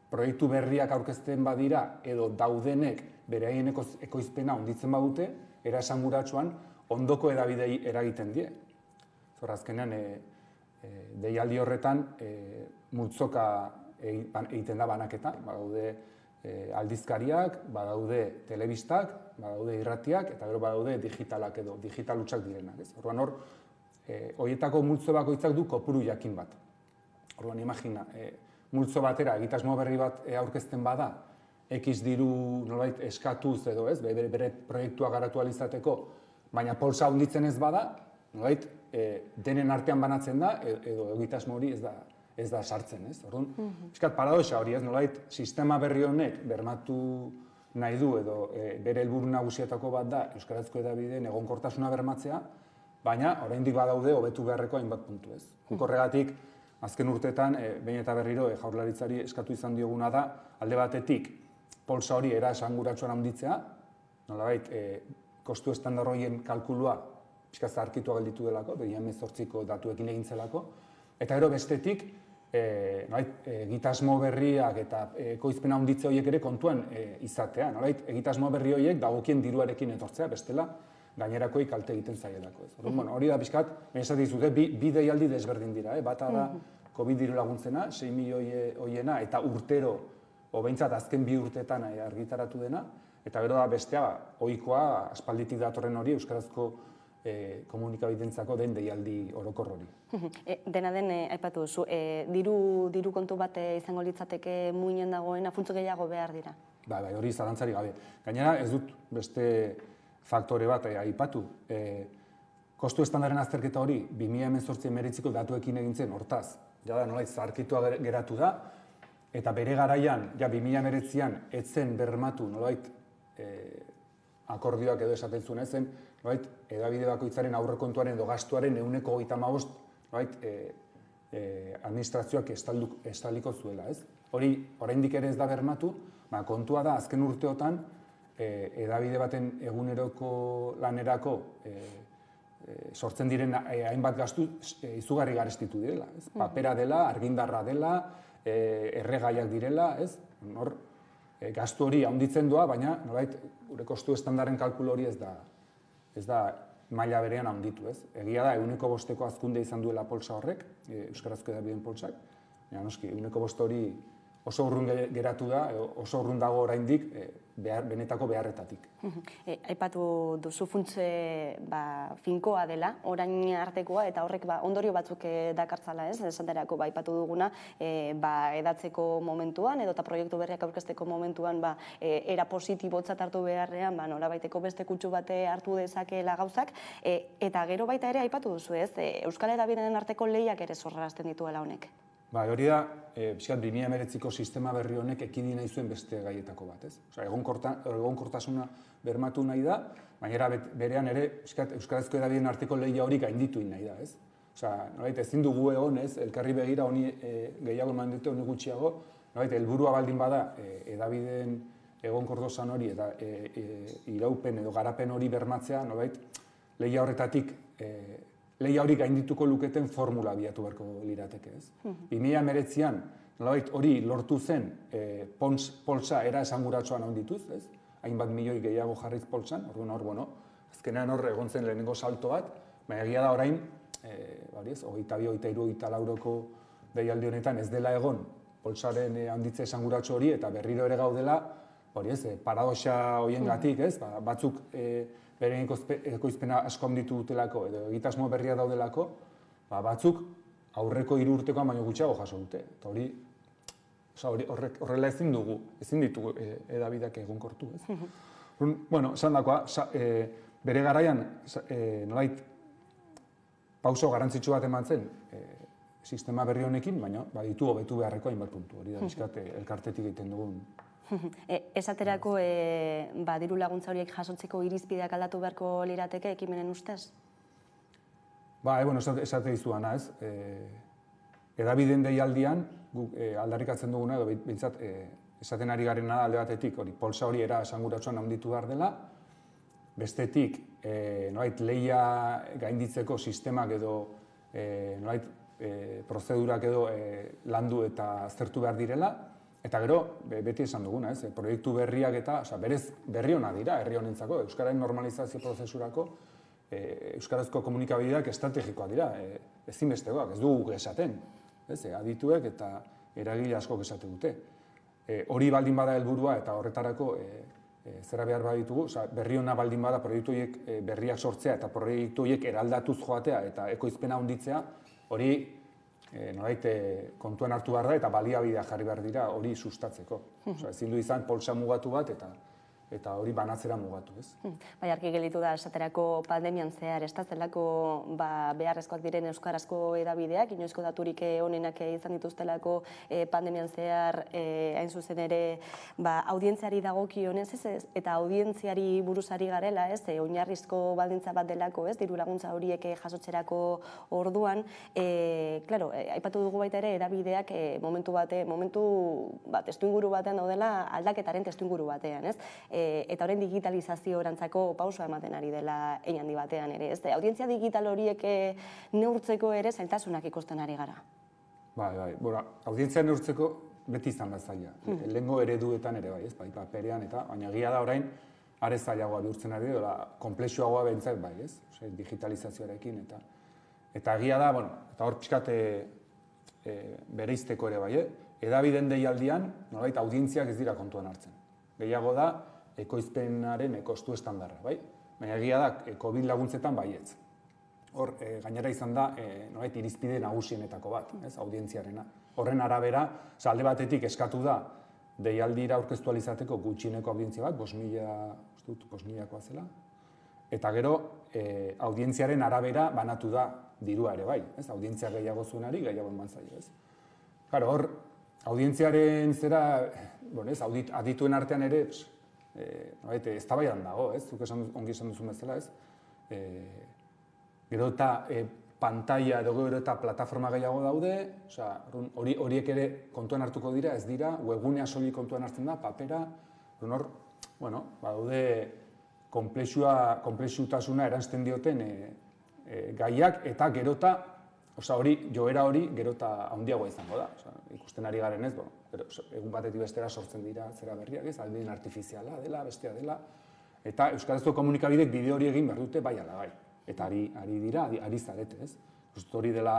proiektu berriak aurkezten badira edo daudenek bere ekoizpena onditzen badute, era esanguratsuan ondoko edabidei eragiten die. Zor azkenean e, e, deialdi horretan e, multzoka egiten da banaketa, badaude e, aldizkariak, badaude telebistak, badaude irratiak eta gero badaude digitalak edo digitalutsak direnak, ez? Orduan hor e, hoietako multzo bakoitzak du kopuru jakin bat. Orduan imagina, e, multzo batera egitasmo berri bat e, aurkezten bada, X diru nolait eskatuz edo ez, bere, bere proiektua garatu alizateko, baina polsa hunditzen ez bada, nolait, e, denen artean banatzen da, e, edo egitasmo hori ez da, ez da sartzen, ez? Orduan, mm -hmm. paradoxa hori, ez? Nolait, sistema berri honek bermatu nahi du edo e, bere helburu nagusietako bat da Euskarazko edabideen egonkortasuna bermatzea, baina oraindik badaude hobetu beharreko hainbat puntu, ez? Mm Horregatik, azken urteetan, e, behin eta berriro, e, jaurlaritzari eskatu izan dioguna da, alde batetik, polsa hori era esanguratsuan handitzea, nolabait, e, kostu estandar horien kalkulua pixka zarkitua gelditu delako, behin emezortziko datuekin egin zelako, eta gero bestetik, e, nolait, e, egitasmo berriak eta ekoizpena handitze horiek ere kontuan e, izatea, nolait, egitasmo berri horiek dagokien diruarekin etortzea, bestela, gainerakoi kalte egiten zaielako. Ez. Orduan, bueno, hori da pixkat, menesak dizute, bi, bi deialdi desberdin dira, eh? bata da COVID diru laguntzena, 6 milioi hoiena, eta urtero o behintzat azken bi urteetan eh, argitaratu dena, eta gero da bestea, ohikoa aspalditik datorren hori Euskarazko e, komunikabidentzako den deialdi orokor hori. E, dena den, e, aipatu duzu, e, diru, diru kontu bat izango litzateke muinen dagoen, afuntzu gehiago behar dira? Bai, bai, hori zarantzari gabe. Gainera, ez dut beste faktore bat aipatu. E, kostu estandaren azterketa hori, 2018 emeritziko datuekin egintzen, hortaz, jada nola izarkitua geratu da, eta bere garaian, ja, 2000 an etzen bermatu, nolait, e, akordioak edo esaten zuen ezen, nolait, edabide bakoitzaren aurrekontuaren edo gastuaren euneko goita maost, nolait, e, e, administrazioak estaliko zuela, ez? Hori, oraindik ere ez da bermatu, ba, kontua da, azken urteotan, e, edabide baten eguneroko lanerako e, e, sortzen diren hainbat gastu e, izugarri garestitu direla. Ez? Papera dela, argindarra dela, e, erregaiak direla, ez? Hor, e, gastu hori handitzen doa, baina nolait, gure kostu estandaren kalkulo hori ez da, ez da maila berean handitu, ez? Egia da, eguneko bosteko azkunde izan duela polsa horrek, e, Euskarazko edabideen polsak, baina noski, eguneko bost hori oso urrun geratu da, oso urrun dago oraindik e, behar, benetako beharretatik. E, aipatu duzu funtze ba, finkoa dela, orain artekoa, eta horrek ba, ondorio batzuk e, dakartzala ez, esaterako ba, aipatu duguna, e, ba, edatzeko momentuan, edo eta proiektu berriak aurkezteko momentuan, ba, e, era positibotzat hartu beharrean, ba, nola baiteko beste kutsu bate hartu dezakeela gauzak, e, eta gero baita ere aipatu duzu ez, e, Euskal Edabideen arteko lehiak ere zorrarazten dituela honek. Ba, hori da, e, bizkat, 2008ko sistema berri honek ekidi nahi zuen beste gaietako bat, ez? Osa, egonkortasuna bermatu nahi da, baina berean ere, bizkat, Euskarazko edabideen arteko lehia hori gainditu nahi da, ez? Osa, nolait, ezin dugu egon, ez? Elkarri begira honi e, gehiago eman dute, honi gutxiago, nolait, helburua baldin bada, e, edabideen egonkortasun hori eta e, e, iraupen edo garapen hori bermatzea, nolait, lehia horretatik e, lehia hori gaindituko luketen formula biatu beharko lirateke, ez? Mm -hmm. nolabait hori lortu zen e, pons, polsa era esanguratsuan ondituz, ez? Hainbat milioi gehiago jarriz polsan, orduan hor, bueno, azkenean hor egon zen lehenengo salto bat, baina egia da orain, e, hori ez, hogeita bi, hogeita iru, hogeita lauroko deialdi honetan ez dela egon polsaren e, handitze esanguratsu hori eta berriro ere gaudela, hori ez, paradoxa hoien gatik, ez? Ba, batzuk e, beren ekoizpena asko handitu dutelako edo egitasmo berria daudelako, ba, batzuk aurreko hiru urtekoan baino gutxiago jaso dute. Eta hori, oza, hori horrela ezin dugu, ezin ditugu e, edabidak egonkortu, ez? bueno, esan dakoa, e, bere garaian, e, nolait, pauso garantzitsu bat eman zen, e, sistema berri honekin, baina baditu hobetu beharreko hainbat puntu. Hori da, bizkat, elkartetik egiten dugun e, esaterako e, ba, diru laguntza horiek jasotzeko irizpideak aldatu beharko lirateke ekimenen ustez? Ba, e, bueno, esate izuana ez. E, edabideen deialdian, guk e, aldarrikatzen duguna, edo bintzat, e, esaten ari garen alde batetik, hori, polsa hori era esanguratsuan handitu behar dela, bestetik, e, noait, leia gainditzeko sistemak edo, e, noait, e, prozedurak edo e, landu eta zertu behar direla, Eta gero, beti esan duguna, ez, proiektu berriak eta, oza, berez berri hona dira, herri honentzako, Euskararen normalizazio prozesurako, e, Euskarazko komunikabideak estrategikoak dira, e, ezinbestegoak, ez dugu esaten, ez, e, adituek eta eragile asko esate dute. E, hori baldin bada helburua eta horretarako e, e, zera behar baditugu, oza, berri hona baldin bada proiektu horiek e, berriak sortzea eta proiektu horiek eraldatuz joatea eta ekoizpena honditzea, hori e, nolait, kontuan hartu behar da eta baliabidea jarri behar dira hori sustatzeko. Osa, ezin du izan poltsa mugatu bat eta eta hori banatzera mugatu, ez? Hmm. Bai, argi gelitu da esaterako pandemian zehar, ez ba, beharrezkoak diren euskarazko edabideak, inoizko daturik honenak izan dituztelako e, pandemian zehar e, hain zuzen ere ba, audientziari dagoki honez, ez, eta audientziari buruzari garela, ez, e, oinarrizko baldintza bat delako, ez, diru laguntza horiek jasotzerako orduan, e, claro, e, aipatu dugu baita ere edabideak e, momentu bate, momentu bat, testu inguru batean daudela aldaketaren testu inguru batean, ez? e, eta horren digitalizazio orantzako pausoa ematen ari dela egin handi batean ere. Ez audientzia digital horiek e, neurtzeko ere zailtasunak ikusten ari gara. Bai, bai, bora, audientzia neurtzeko beti izan da zaila. Hmm. Lengo ereduetan ere bai, ez, bai, paperean eta, baina gia da orain, are zailagoa bihurtzen ari dela, komplexuagoa bentzat bai, ez, Ose, digitalizazioarekin eta eta egia da, bueno, eta hor pixkat e, e, bereizteko ere bai, eh? edabiden deialdian, nolait, audientziak ez dira kontuan hartzen. Gehiago da, ekoizpenaren kostu estandarra, bai? Baina egia da, e, COVID laguntzetan baietz. Hor, e, gainera izan da, e, nolait, irizpide nagusienetako bat, ez, audientziarena. Horren arabera, alde batetik eskatu da, deialdira aurkeztu alizateko gutxineko audientzia bat, bos mila, ustut, bos milakoa zela. Eta gero, e, audientziaren arabera banatu da dirua ere bai, ez, audientzia gehiago zuenari, gehiago eman zaio, ez. Claro, hor, audientziaren zera, bueno, ez, adituen artean ere, eh, noite, ez dago, ez? Zuk esan, ongi esan duzu bezala, ez? E, gero eta e, pantalla edo gero eta plataforma gehiago daude, osea, horiek ere kontuan hartuko dira, ez dira, webgunea soli kontuan hartzen da, papera, hor, bueno, badaude komplexua, komplexutasuna eransten dioten e, e, gaiak eta gerota, oza, hori, joera hori gerota handiagoa izango da. Oza, ikusten ari garen ez, bueno, gero, egun batetik bestera sortzen dira zera berriak ez, aldin artifiziala dela, bestea dela, eta Euskarazko komunikabidek bideo hori egin behar dute bai ala bai. Eta ari, ari dira, ari, ari zarete ez. Justo hori dela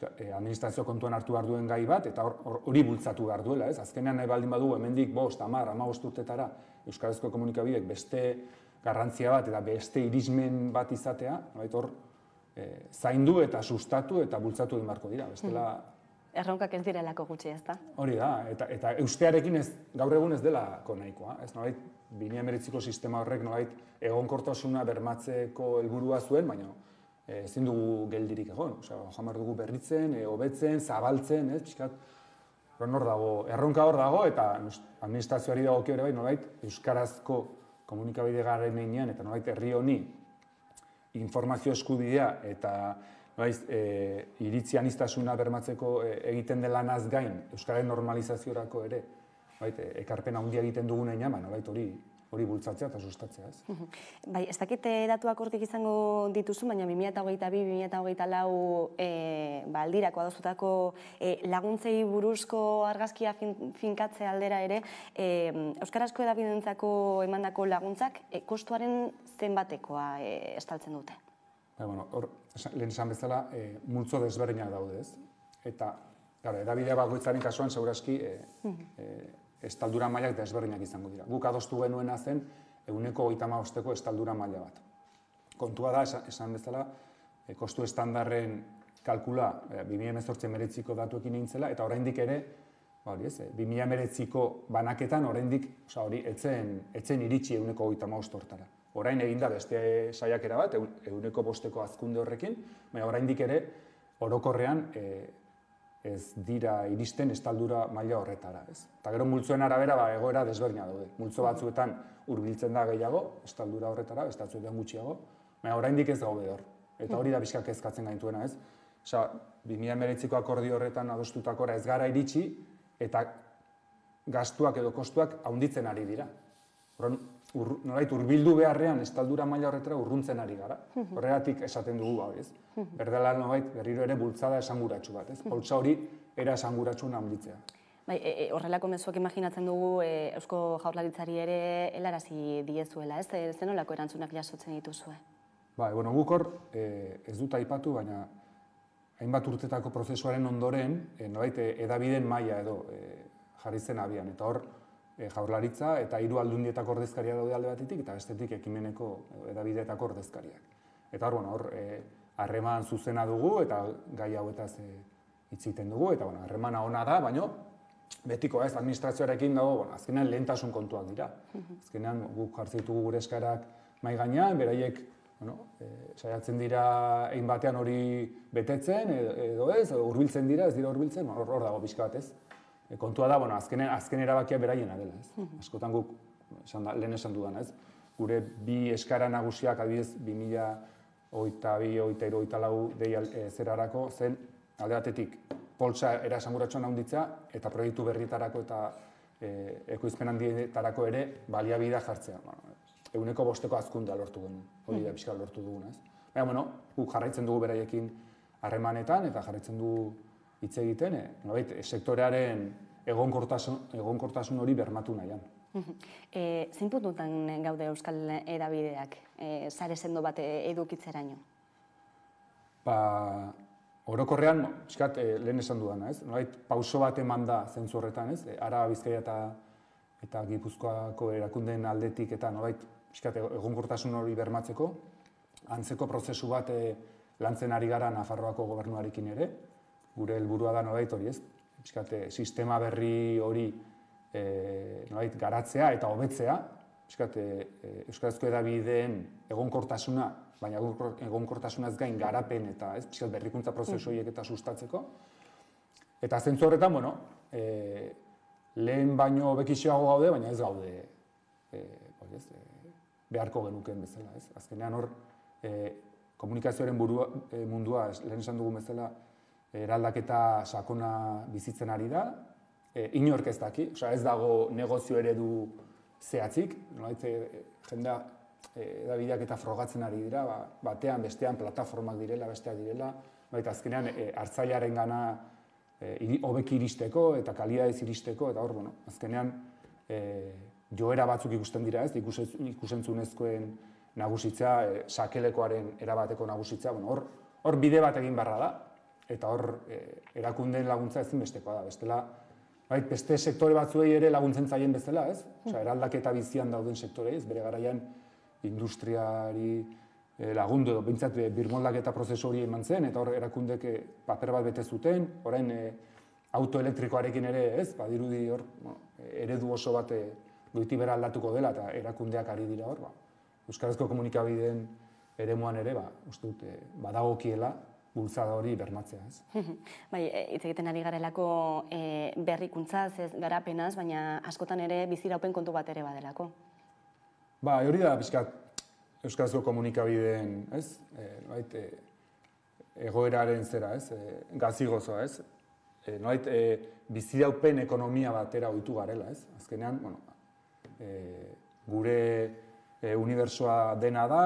eh, administrazio kontuan hartu behar duen gai bat, eta hori bultzatu behar duela, ez? Azkenean nahi baldin badu, hemendik bost, amar, ama urtetara Euskarazko komunikabidek beste garrantzia bat eta beste irismen bat izatea, hor, e, zaindu eta sustatu eta bultzatu egin beharko dira, bestela... Hmm. Erronkak ez direlako gutxi, ez da? Hori da, eta, eta eustearekin ez, gaur egun ez delako nahikoa, ez nolait, bine emeritziko sistema horrek nolait egonkortasuna bermatzeko helburua zuen, baina e, ezin dugu geldirik egon, osea, jamar dugu berritzen, e, hobetzen, zabaltzen, ez, pixkat, hor dago, erronka hor dago, eta administrazioari dago ere bai, nolait, euskarazko komunikabide garen einean, eta nolait herri honi informazio eskubidea eta nolait, e, iritzi anistasuna bermatzeko e, egiten dela naz gain, Euskararen normalizaziorako ere, nolait, e, ekarpen handia egiten dugun einean, ba, nolait hori hori bultzatzea eta sustatzea, ez? Bai, ez dakit datuak hortik izango dituzu, baina 2022-2024 e, ba, aldirako adozutako e, laguntzei buruzko argazkia fin, finkatze aldera ere, e, Euskarazko edabidentzako emandako laguntzak e, kostuaren zenbatekoa e, estaltzen dute? Bai, bueno, hor, lehen esan bezala, e, multzo desberdinak daude, ez? Eta, gara, edabidea bakoitzaren kasuan, segurazki, e, e, estaldura mailak desberdinak izango dira. Guk adostu genuena zen, eguneko goita maosteko estaldura maila bat. Kontua da, esan bezala, e, kostu estandarren kalkula e, 2018 meretziko datuekin nintzela, eta oraindik ere, ba hori ez, e, 2018ko banaketan oraindik, oza, hori, etzen, etzen iritsi eguneko goita maostortara. Orain eginda beste saiakera bat, eguneko bosteko azkunde horrekin, baina oraindik ere, orokorrean, e, ez dira iristen estaldura maila horretara, ez? Ta gero multzoen arabera ba egoera desberdina daude. Multzo batzuetan hurbiltzen da gehiago estaldura horretara, beste batzuetan gutxiago, baina oraindik ez gaude hor. Eta hori da bizkak kezkatzen gaintuena, ez? Osea, 2019ko akordio horretan adostutakora ez gara iritsi eta gastuak edo kostuak handitzen ari dira. Horren, ur, nolait, urbildu beharrean estaldura maila horretara urruntzen ari gara. Horregatik esaten dugu ba, ez? Berdela nolait, berriro ere bultzada esanguratsu bat, ez? Poltsa hori era esanguratsu handitzea. Bai, e, e, horrelako mezuak imaginatzen dugu e, Eusko Jaurlaritzari ere helarazi diezuela, ez? E, zenolako erantzunak jasotzen dituzue? Bai, bueno, guk hor e, ez dut aipatu, baina hainbat urtetako prozesuaren ondoren, e, nolait, e, edabiden maila edo e, jarri zen abian, eta hor, e, jaurlaritza eta hiru aldundietako ordezkaria daude alde batetik eta bestetik ekimeneko edabideetako ordezkariak. Eta hor, bueno, hor, e, harreman zuzena dugu eta gai hauetaz e, hitz egiten dugu eta bueno, harremana ona da, baino betiko ez administrazioarekin dago, bueno, azkenean lehentasun kontuak dira. Azkenean guk jartzen ditugu gure eskarak mai gainean, beraiek bueno, e, saiatzen dira egin batean hori betetzen edo ez, hurbiltzen dira, ez dira hurbiltzen, hor, hor dago pixka bat ez. E, kontua da, bueno, azken, azken erabakia beraiena dela, ez? Askotan guk, esan da, lehen esan dudan, ez? Gure bi eskara nagusiak, adibidez, 2000 oita bi, oita iru, oita lau dei e, zerarako, zen alde batetik poltsa era esanguratxoan handitzea eta proiektu berrietarako eta e, ekoizpen handietarako ere baliabidea jartzea. Bueno, eguneko bosteko azkundea lortu genuen, hori da pixka lortu duguna, ez? Baina, bueno, guk jarraitzen dugu beraiekin harremanetan eta jarraitzen dugu hitz egiten, eh, nolait, sektorearen egonkortasun, egonkortasun hori bermatu nahian. E, zein puntutan gaude Euskal Edabideak, e, sare sendo bat edukitzeraino? Ba, orokorrean, eskat, e, lehen esan dudana, ez? Nolait, pauso bat eman da zentzu horretan, ez? E, Ara, Bizkaia eta eta Gipuzkoako erakundeen aldetik eta nolait, eskat, egonkortasun hori bermatzeko, antzeko prozesu bat e, lantzen ari gara Nafarroako gobernuarekin ere, gure helburua da nolait hori, ez? Piskate, sistema berri hori e, nolait garatzea eta hobetzea, piskate, e, euskarazko edabideen egonkortasuna, baina egonkortasunaz gain garapen eta, ez, piskat berrikuntza prozesu horiek eta sustatzeko. Eta zentzu horretan, bueno, e, lehen baino bekixeago gaude, baina ez gaude e, hori ez, e, beharko genuken bezala, ez? Azkenean hor, e, komunikazioaren burua, e, mundua, lehen esan dugu bezala, eraldaketa sakona bizitzen ari da, e, inork ez daki, osea ez dago negozio eredu zehatzik, nolait e, jendea edabideak eta frogatzen ari dira, ba, batean bestean plataformak direla, besteak direla, baita azkenean e, hartzailearen gana e, hobeki iristeko eta kaliadez iristeko, eta hor, bueno, azkenean e, joera batzuk ikusten dira ez, ikusentzunezkoen nagusitza, e, sakelekoaren erabateko nagusitza, bueno, hor, hor bide bat egin barra da, eta hor e, erakundeen laguntza ezin bestekoa da, bestela, bai, beste sektore batzuei ere laguntzen zaien bezala, ez? Osea, eraldaketa bizian dauden sektorei, ez? Bere garaian industriari e, lagundu edo bintzat e, birmoldaketa prozesu hori eman zen, eta hor erakundek e, paper bat bete zuten, orain e, auto elektrikoarekin ere, ez? Badirudi hor, bueno, eredu oso bat e, goiti bera aldatuko dela eta erakundeak ari dira hor, ba, Euskarazko komunikabideen eremuan ere, ba, uste dut, eh, badagokiela bultzada hori bermatzea, ez? bai, e, hitz egiten ari garelako e, berrikuntzaz, ez garapenaz, baina askotan ere biziraupen kontu bat ere badelako. Ba, hori da, pixkat, Euskarazko komunikabideen, ez? E, bait, e, egoeraren zera, ez? E, gazi gozoa, ez? E, noait, e, biziraupen ekonomia batera ohitu garela, ez? Azkenean, bueno, e, gure e, unibersoa dena da,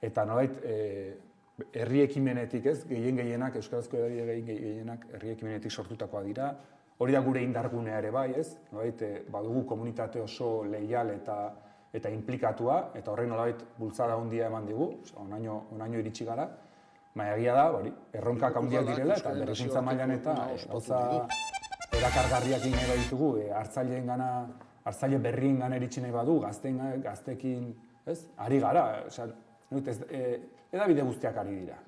eta nolait, e, herri ekimenetik ez, gehien gehienak, Euskarazko edari gehien gehienak, herri ekimenetik sortutakoa dira, hori da gure indargunea ere bai, ez? Nolait, e, badugu komunitate oso leial eta eta implikatua, eta horren nolait bultzada handia eman digu, onaino, onaino iritsi gara, baina egia da, hori, erronkak handiak direla, eta berrikuntza mailan eta gauza erakargarriak egin nahi ditugu, e, hartzaileen gana hartzaile berrien gan eritxi nahi badu, gaztein, gaztekin, ez? Ari gara, osea, ez, e, edabide guztiak ari dira.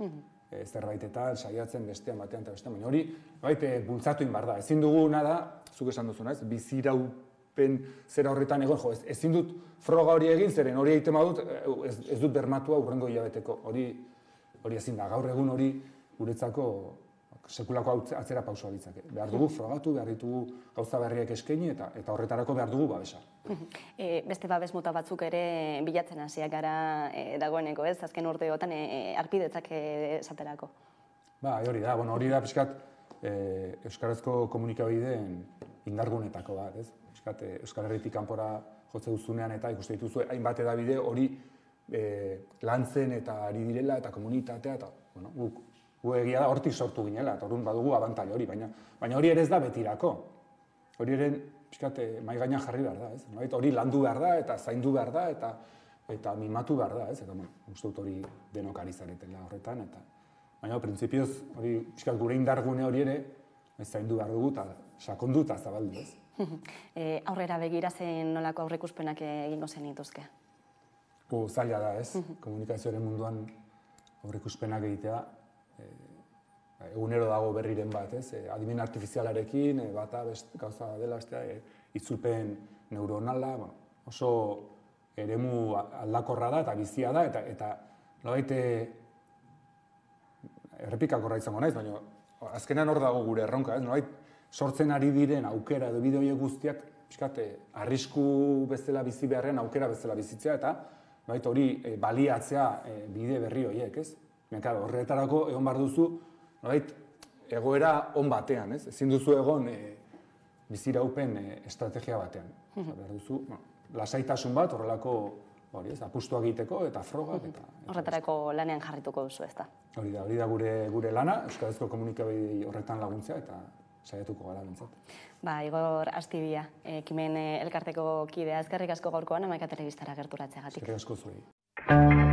E, zerbaitetan, saiatzen bestean batean eta bestean, baina hori, baite, bultzatu inbar da. Ezin duguna da, zuk esan duzuna, ez? Biziraupen zera horretan egon, jo, ez, ezin dut froga hori egin, zeren hori egiten badut, e, ez, ez dut bermatua urrengo hilabeteko. Hori, hori ezin da, gaur egun hori guretzako sekulako atzera pausua ditzake. Behar dugu frogatu, behar ditugu gauza berriak eskaini eta eta horretarako behar dugu babesa. E, beste babes mota batzuk ere bilatzen hasiak gara e, dagoeneko, ez? Azken urteotan e, e, arpidetzak esaterako. Ba, hori da, bueno, hori da pixkat e, Euskarazko komunikabideen indargunetako bat, ez? Pixkat, e, Euskal Herritik kanpora jotze duzunean eta ikuste dituzu hainbat edabide hori e, lantzen eta ari direla eta komunitatea eta bueno, guk gu egia da hortik sortu ginela, eta horren badugu abantai hori, baina, baina hori ere ez da betirako. Hori ere, pixkate, mai gaina jarri behar da, ez? Noait, hori landu behar da, eta zaindu behar da, eta eta mimatu behar da, ez? Eta, bueno, uste dut hori denok ari zaretela horretan, eta baina, printzipioz, hori, pixkat, gure indargune hori ere, ez zaindu behar dugu, eta sakondu eta zabaldu, ez? e, aurrera begira zen nolako aurrekuspenak egingo zen dituzke? Zaila da, ez? Komunikazioaren munduan aurrekuspenak egitea, e, egunero dago berriren bat, ez? E, adimen artifizialarekin, e, bata best, gauza dela, ez e, itzulpen neuronala, bueno, oso eremu aldakorra da eta bizia da, eta, eta nolait, errepikakorra izango naiz, baina azkenean hor dago gure erronka, ez? Nolait, sortzen ari diren aukera edo bideo guztiak, pixkate, arrisku bezala bizi beharren aukera bezala bizitzea, eta nolait, hori e, baliatzea e, bide berri horiek, ez? Baina, horretarako egon bar duzu, nolait, egoera on batean, ez? Ezin duzu egon e, biziraupen e, estrategia batean. Mhm. Behar duzu, bueno, lasaitasun bat horrelako hori, ez, apustua egiteko eta frogak eta, eta horretarako lanean jarrituko duzu, ez da. Hori da, hori da gure gure lana, euskarazko komunikabide horretan laguntzea eta saiatuko gara bintzat. Ba, Igor Astibia, ekimen elkarteko kidea, ezkerrik asko gaurkoan, amaika telebistara gerturatzeagatik. Ezkerrik asko zuei.